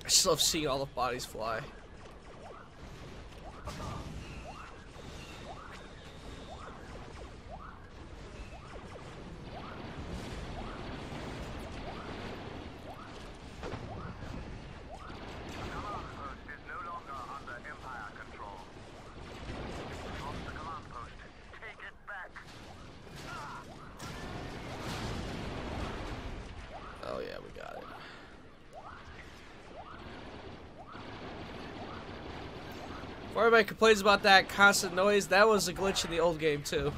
I just love seeing all the bodies fly. Everybody complains about that constant noise, that was a glitch in the old game too.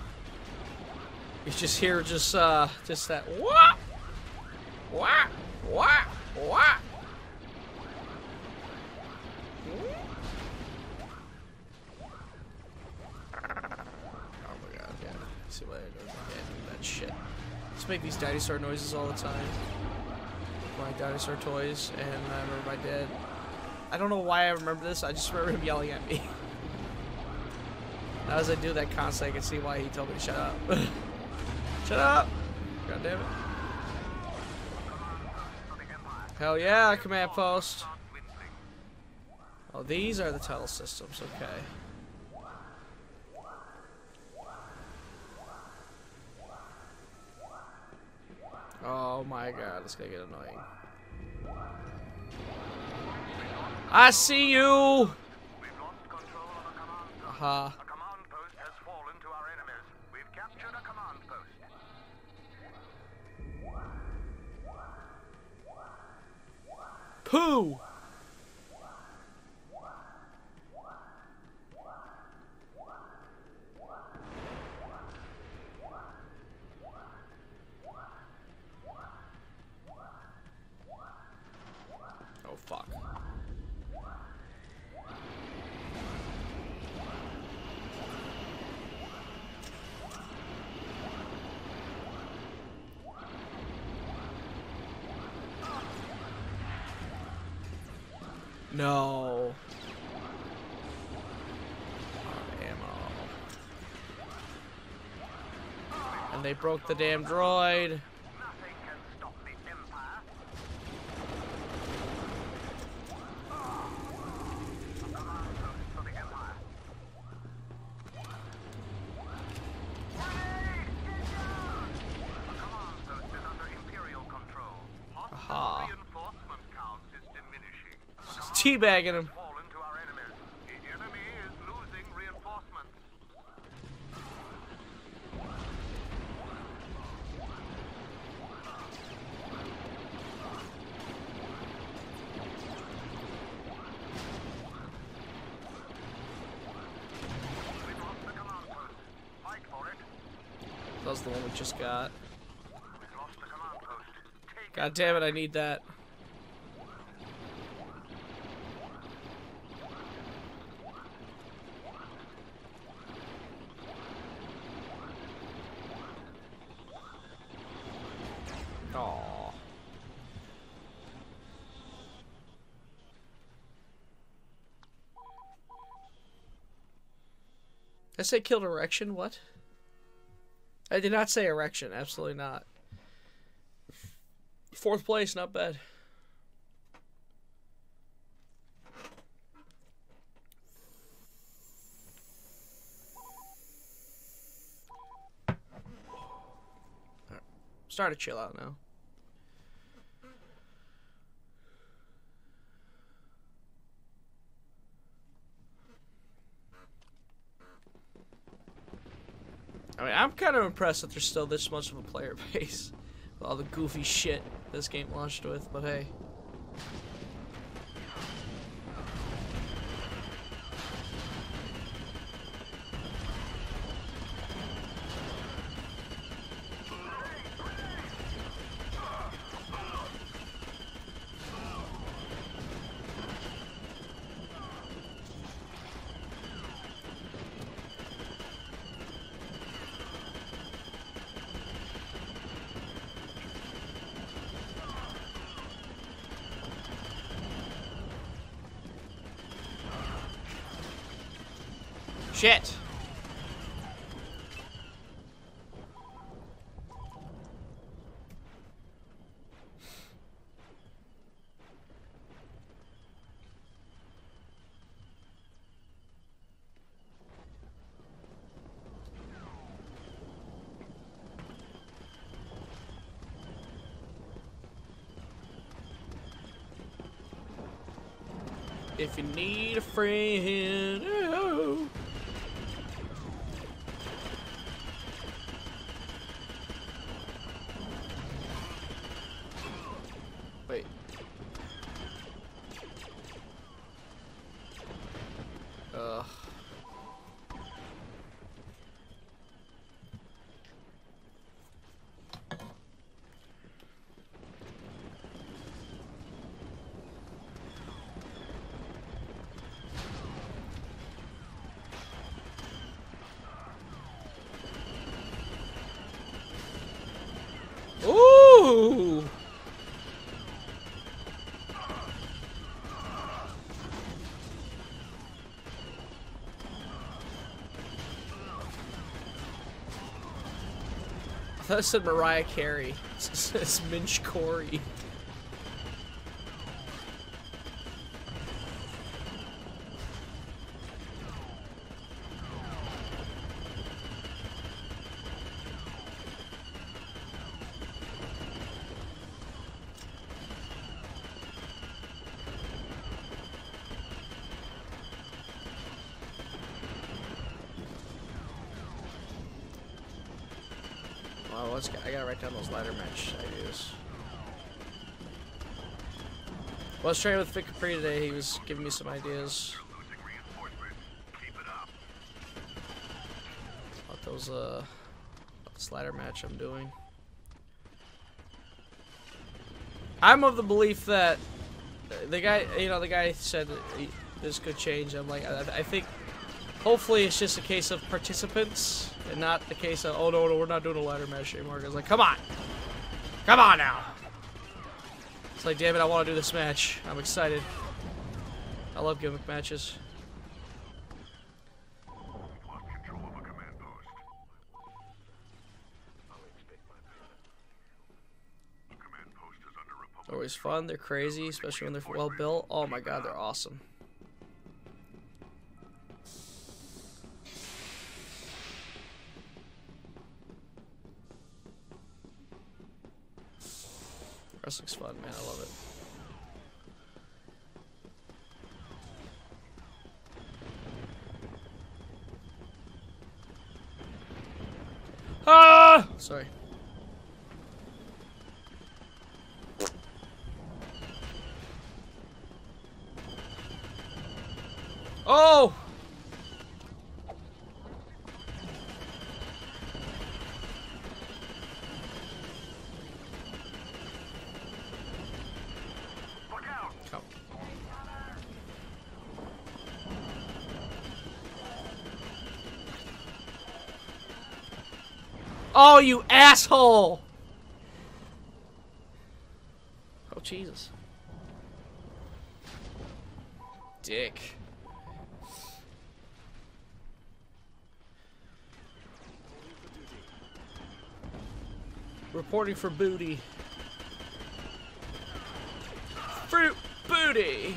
You just hear just uh just that wah wah wah wah. Oh my god, yeah. See what I do? That shit. Let's make these dinosaur noises all the time. My dinosaur toys, and I remember my dad. I don't know why I remember this. I just remember him yelling at me. As I do that constantly, I can see why he told me to shut up. shut up! God damn it. Hell yeah, command post. Oh, these are the tunnel systems. Okay. Oh my god, it's gonna get annoying. I see you! Aha. A command post has fallen to our enemies. We've captured a command post. Pooh! Oh fuck. Ammo. And they broke the damn droid. Nothing can stop the Empire. A command post for the Empire. A command post is under Imperial control. Hostile Aha. reinforcement count is diminishing. Just teabagging him. Fallen to our enemies. The enemy is losing reinforcements. We've lost the command post. Fight for it. That was the one we just got. We've the command post. Take it. God damn it, I need that. Aww. I say killed erection, what? I did not say erection, absolutely not. Fourth place, not bad. Start to chill out now. Kind of impressed that there's still this much of a player base with all the goofy shit this game launched with. But hey, shit. If you need a friend, oh. Wait. Ugh. Ooh! I thought it said Mariah Carey. It says Minch Corey. Wow, let's down those ladder match ideas. Well, I was training with Vic Capri today. He was giving me some ideas about those uh this ladder match I'm doing. I'm of the belief that the guy, you know, the guy said this could change. I'm like, I, I think hopefully it's just a case of participants and not the case of oh no no we're not doing a ladder match anymore. It's like come on, come on now. It's like damn it, I want to do this match. I'm excited. I love gimmick matches. Always fun. They're crazy, especially when they're well built. Oh my god, they're awesome. Wrestling's fun, man. I love it. Ah! Sorry. Oh! Look out! Come. Oh, you asshole! Oh, Jesus. Dick. Reporting for booty. Fruit booty!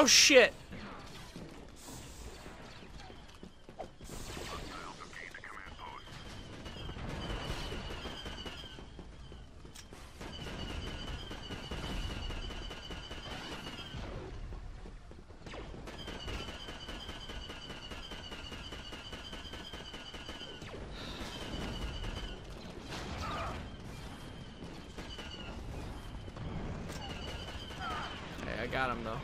Ow, shit! Hostiles have gained a command post. got him though.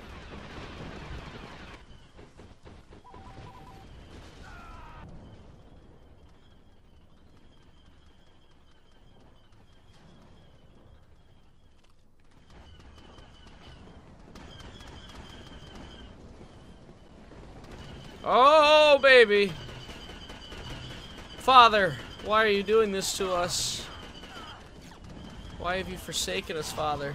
Oh, baby. Father, why are you doing this to us? Why have you forsaken us, Father?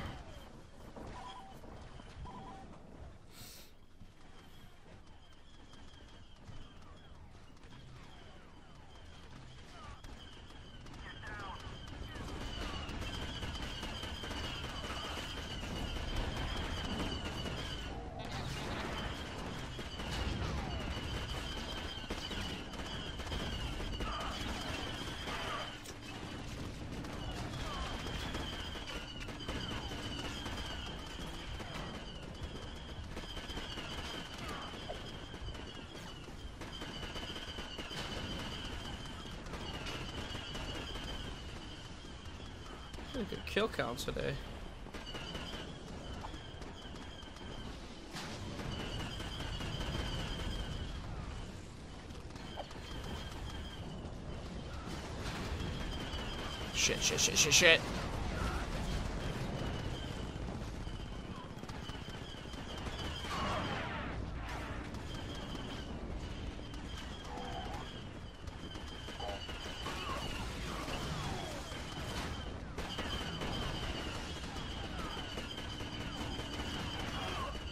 Pretty Good count today. Shit, shit, shit, shit, shit.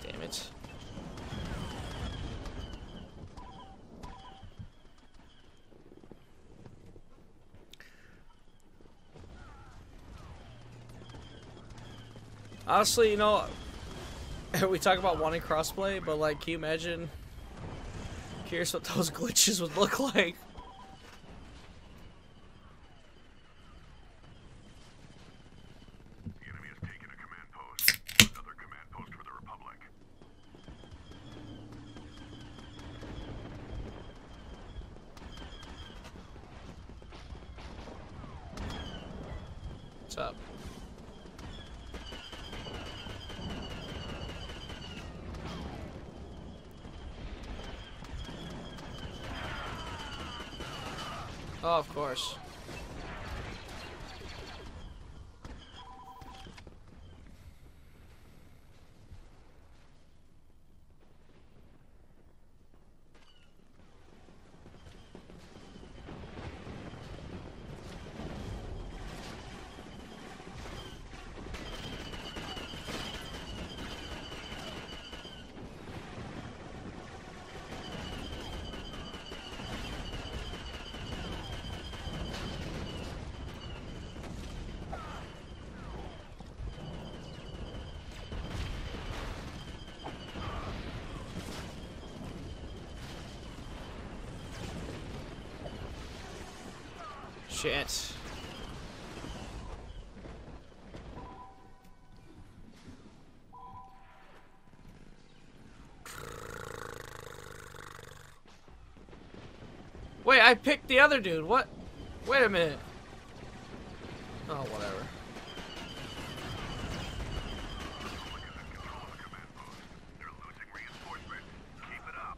Damn it. Honestly, you know, we talk about wanting crossplay, but like, can you imagine? Curious what those glitches would look like. Shit. Wait, I picked the other dude. What? Wait a minute. Oh, whatever. They're losing reinforcements. Keep it up.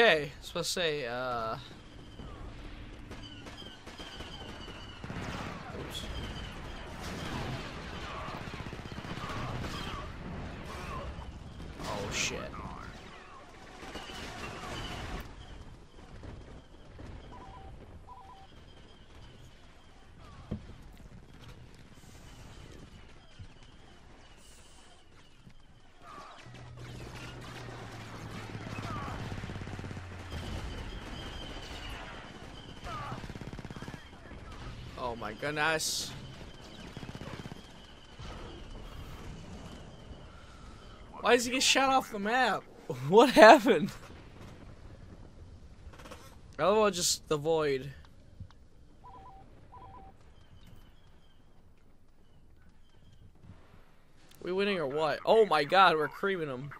Okay, supposed to say, uh. Oops. Oh shit. Oh my goodness. Why does he get shot off the map? What happened? Oh, just the void. We winning or what? Oh my god, we're creaming him.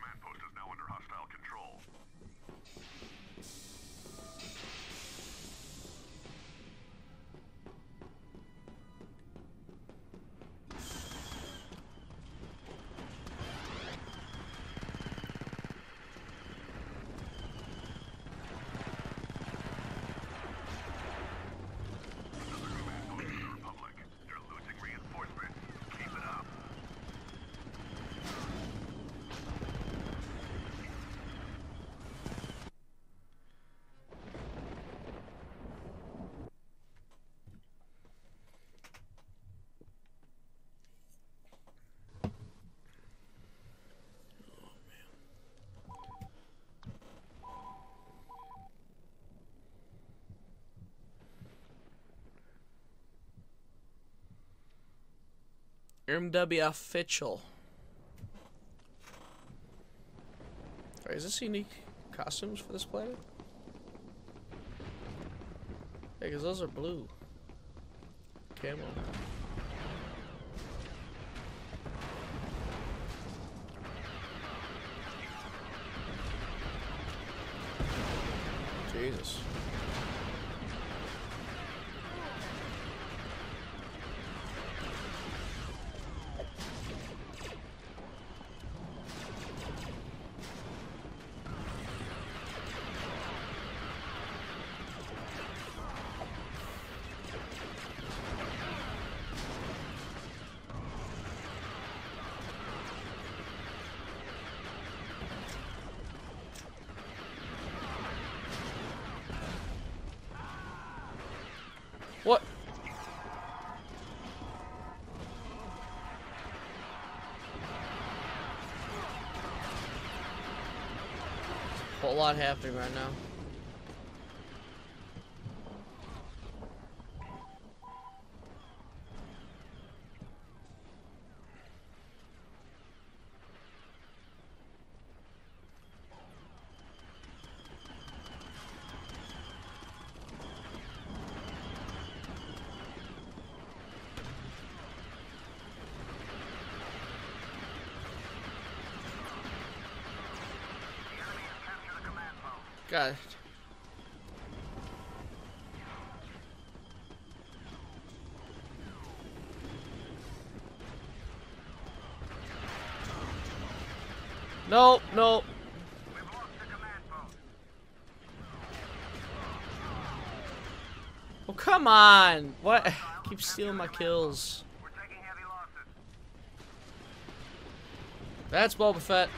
MW official. Alright, is this unique costumes for this planet? Yeah, because those are blue. Camo. Jesus. Lot happening right now. God. No, post. Oh, come on. What? Keep stealing my kills. That's Boba Fett.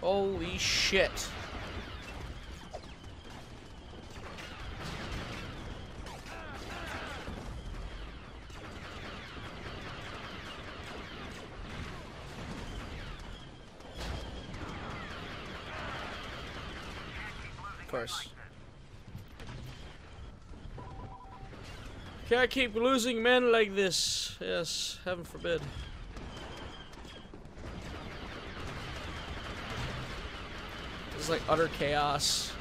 Holy shit. Of course. Can't keep losing men like this. Yes, heaven forbid. It's like utter chaos.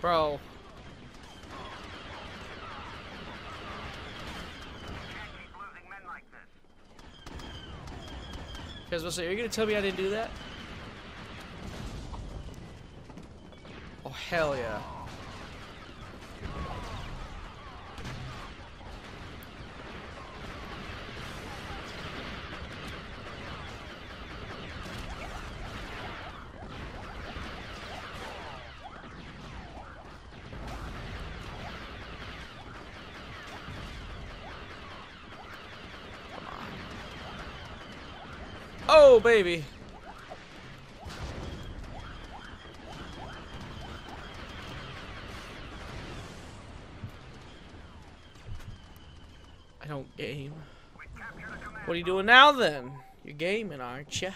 Bro. This. Guys, what's Are you gonna tell me I didn't do that? Oh hell yeah. Oh baby. I don't game. What are you doing now then? You're gaming, aren't you?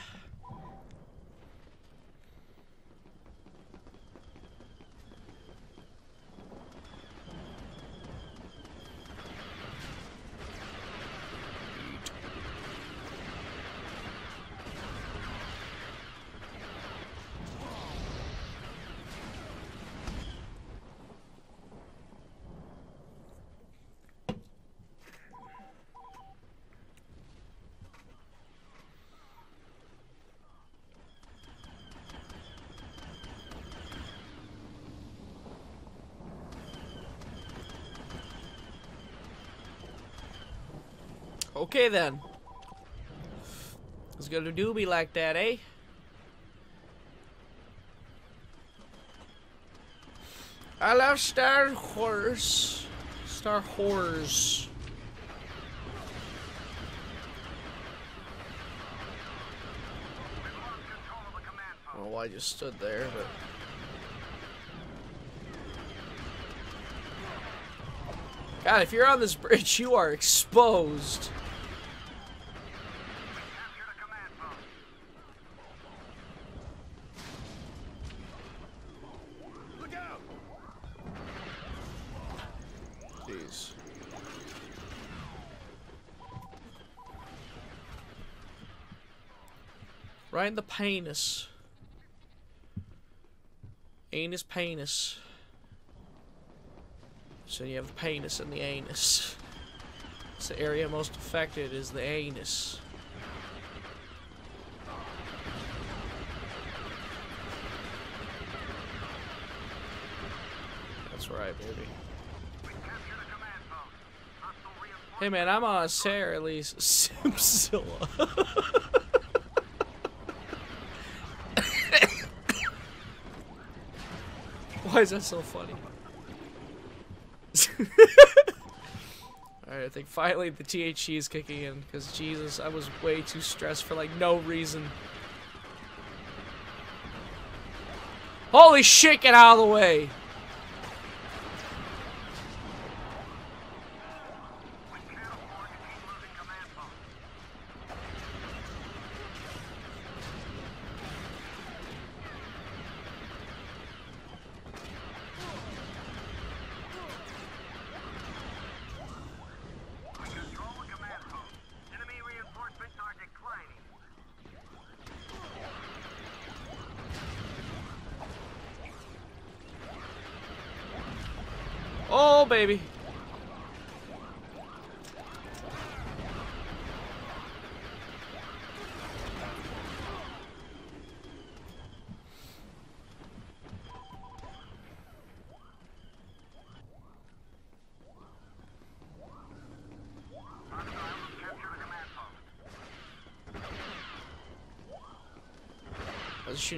Okay then. It's gonna do me like that, eh? I love Star Wars. Star don't know why I just stood there, but. God, if you're on this bridge, you are exposed. Captured Jesus. Right in the penis. Anus penis. So you have the penis and the anus. It's the area most affected is the anus. That's right, baby. Hey man, I'm on Sarah Lee's Simpzilla. Why is that so funny? Alright, I think finally the THC is kicking in, because Jesus, I was way too stressed for like no reason. Holy shit, get out of the way!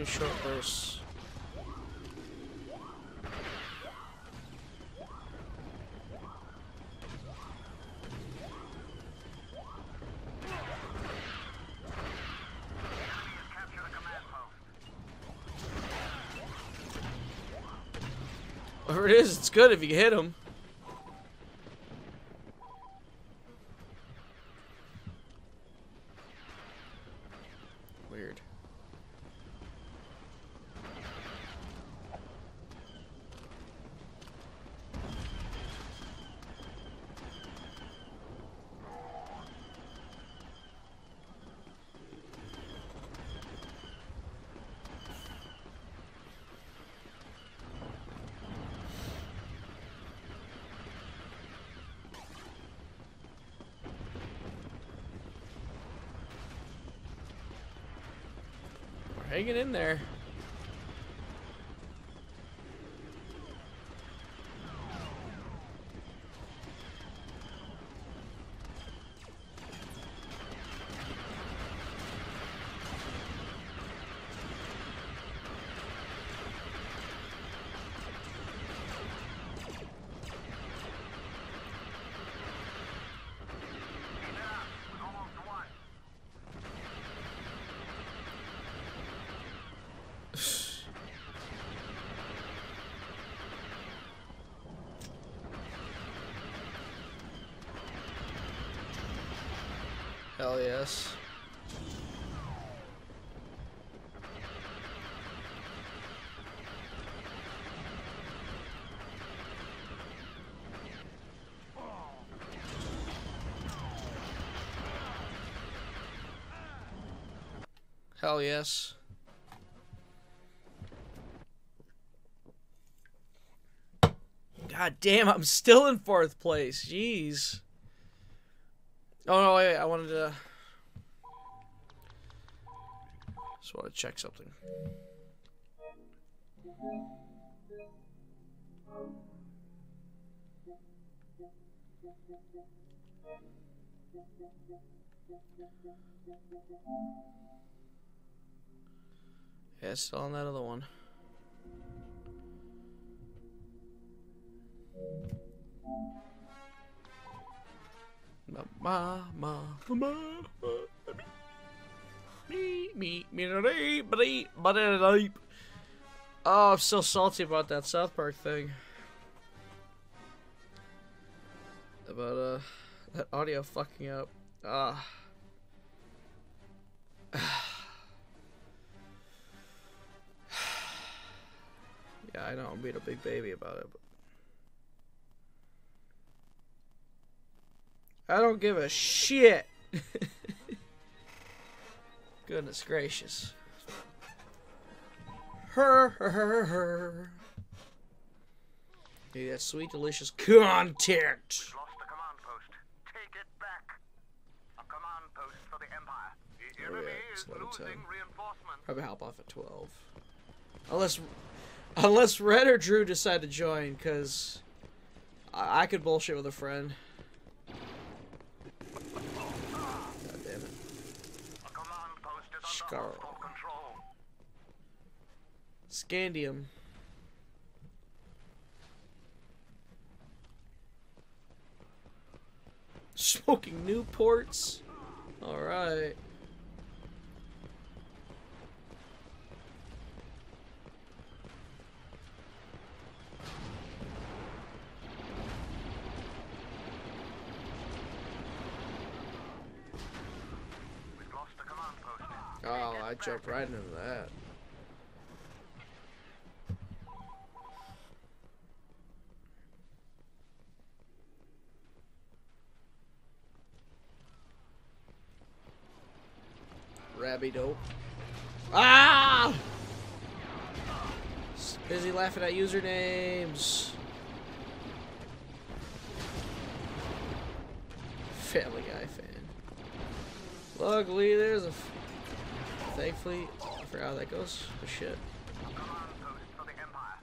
Short post. Whatever it is, it's good if you hit him. Weird. Hanging in there. Almost won. Hell yes. Hell yes. God damn, I'm still in fourth place. Jeez. Oh no, wait, I wanted to. Just want to check something. Yeah, still on that other one. Ma ma ma me me me me me me me Oh, I'm still salty about that South Park thing. About uh that audio fucking up. Ah. yeah, I know I'm being a big baby about it, but I don't give a shit. Goodness gracious. Her, her, her, her. Hey, that sweet, delicious content. Lost the command post. Take it back. A command post for the Empire. The Oh, yeah, it's is losing 10. reinforcements. Probably hop off at 12. Unless, unless Red or Drew decide to join, because I, I could bullshit with a friend. God damn it. Scandium. Smoking Newports. Alright. We've lost the command post. Oh, I jumped right into that. Rabido. Ah! Busy laughing at usernames. Family Guy fan. Luckily, there's a. Thankfully, I forgot how that goes. Oh shit. Command post for the Empire.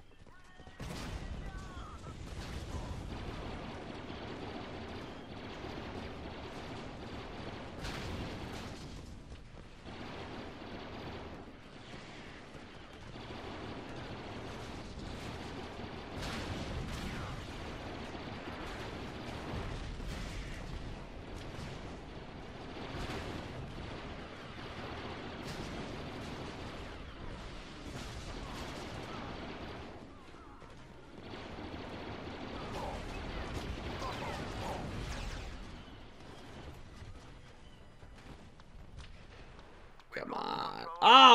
Come on.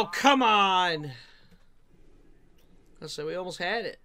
Oh, come on! I said we almost had it.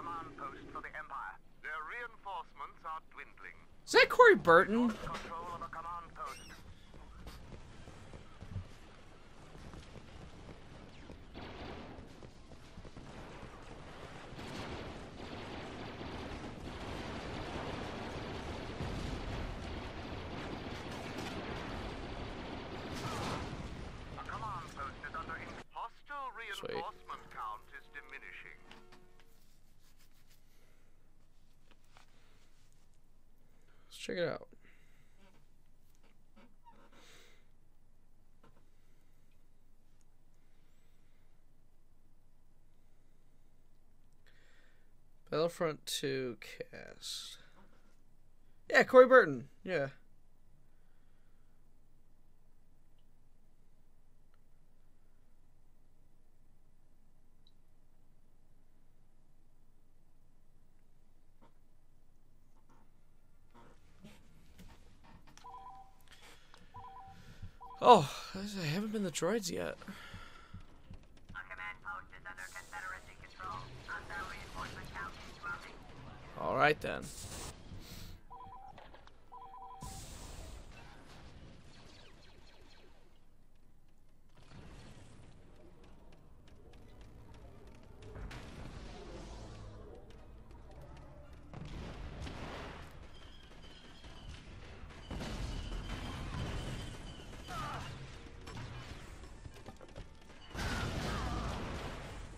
Command post for the Empire. Their reinforcements are dwindling. Is that Corey Burton? Control of a command post. A command post is under in- hostile Sweet. reinforcement count is diminishing. Let's check it out. Battlefront 2 cast. Yeah, Corey Burton. Yeah. Oh, I haven't been the droids yet. Alright command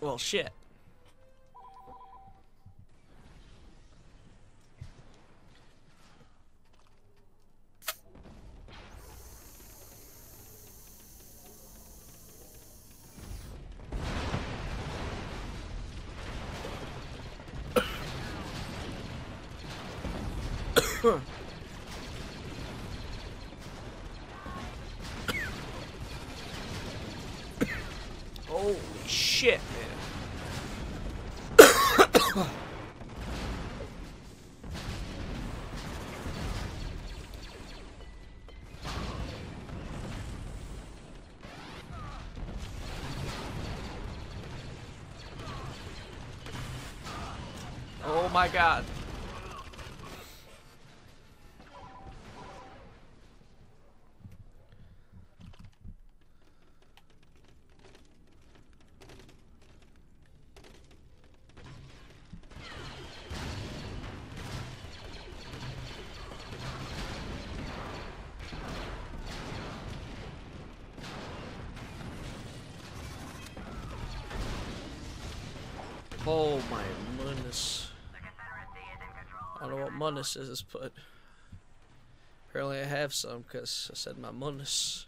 Well, shit. My god. Is, but apparently I have some because I said my munus.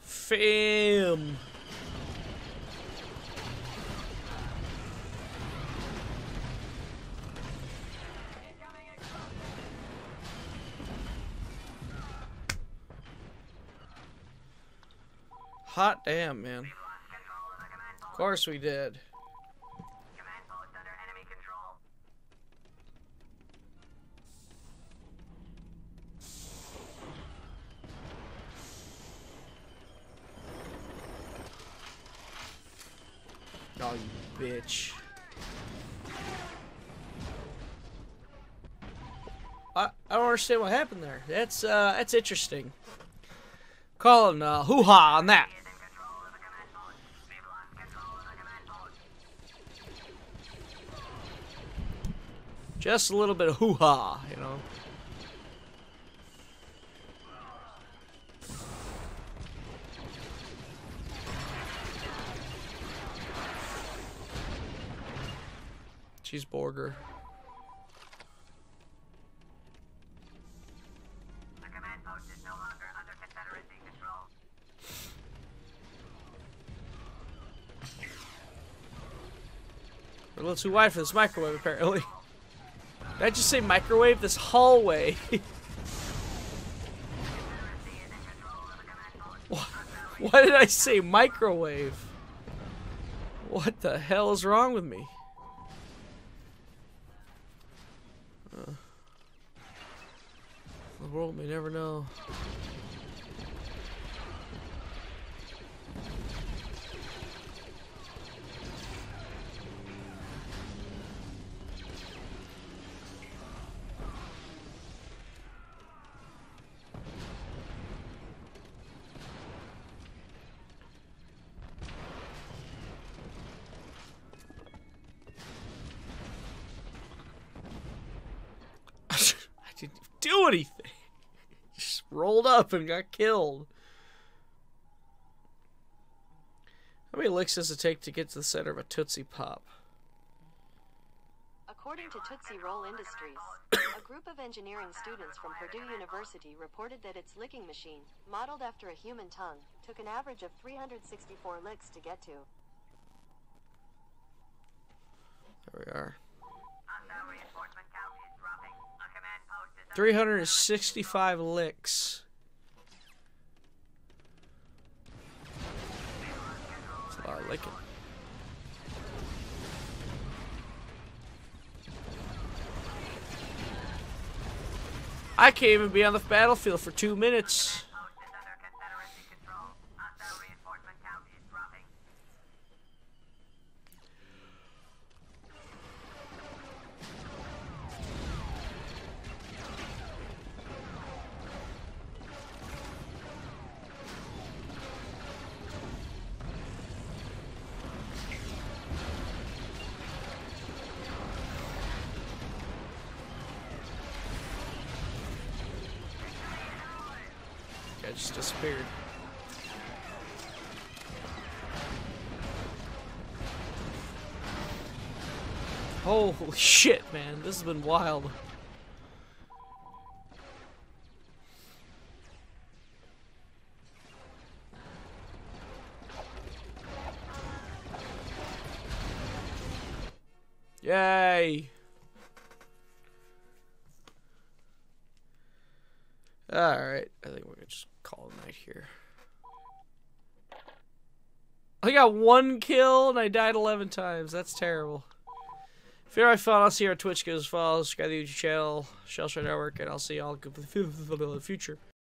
Fam. Hot damn, man. Of course we did. Oh, you bitch. I, I don't understand what happened there. That's uh that's interesting. Calling uh hoo ha on that. Just a little bit of hoo ha, you know. Cheeseburger. The command post is no longer under Confederacy control. We're a little too wide for this microwave, apparently. Did I just say microwave? This hallway. Why did I say microwave? What the hell is wrong with me? May never know. Up and got killed. How many licks does it take to get to the center of a Tootsie Pop? According to Tootsie Roll Industries, a group of engineering students from Purdue University reported that its licking machine, modeled after a human tongue, took an average of 364 licks to get to. There we are. Hostile reinforcement That's a lot. I can't even be on the battlefield for two minutes. Holy shit, man. This has been wild. Yay! Alright, I think we're gonna just call it night here. I got one kill and I died 11 times. That's terrible. If you're I'll see you on Twitch. Give us a follow, subscribe to the YouTube channel, Shellshock Network, and I'll see y'all in the future.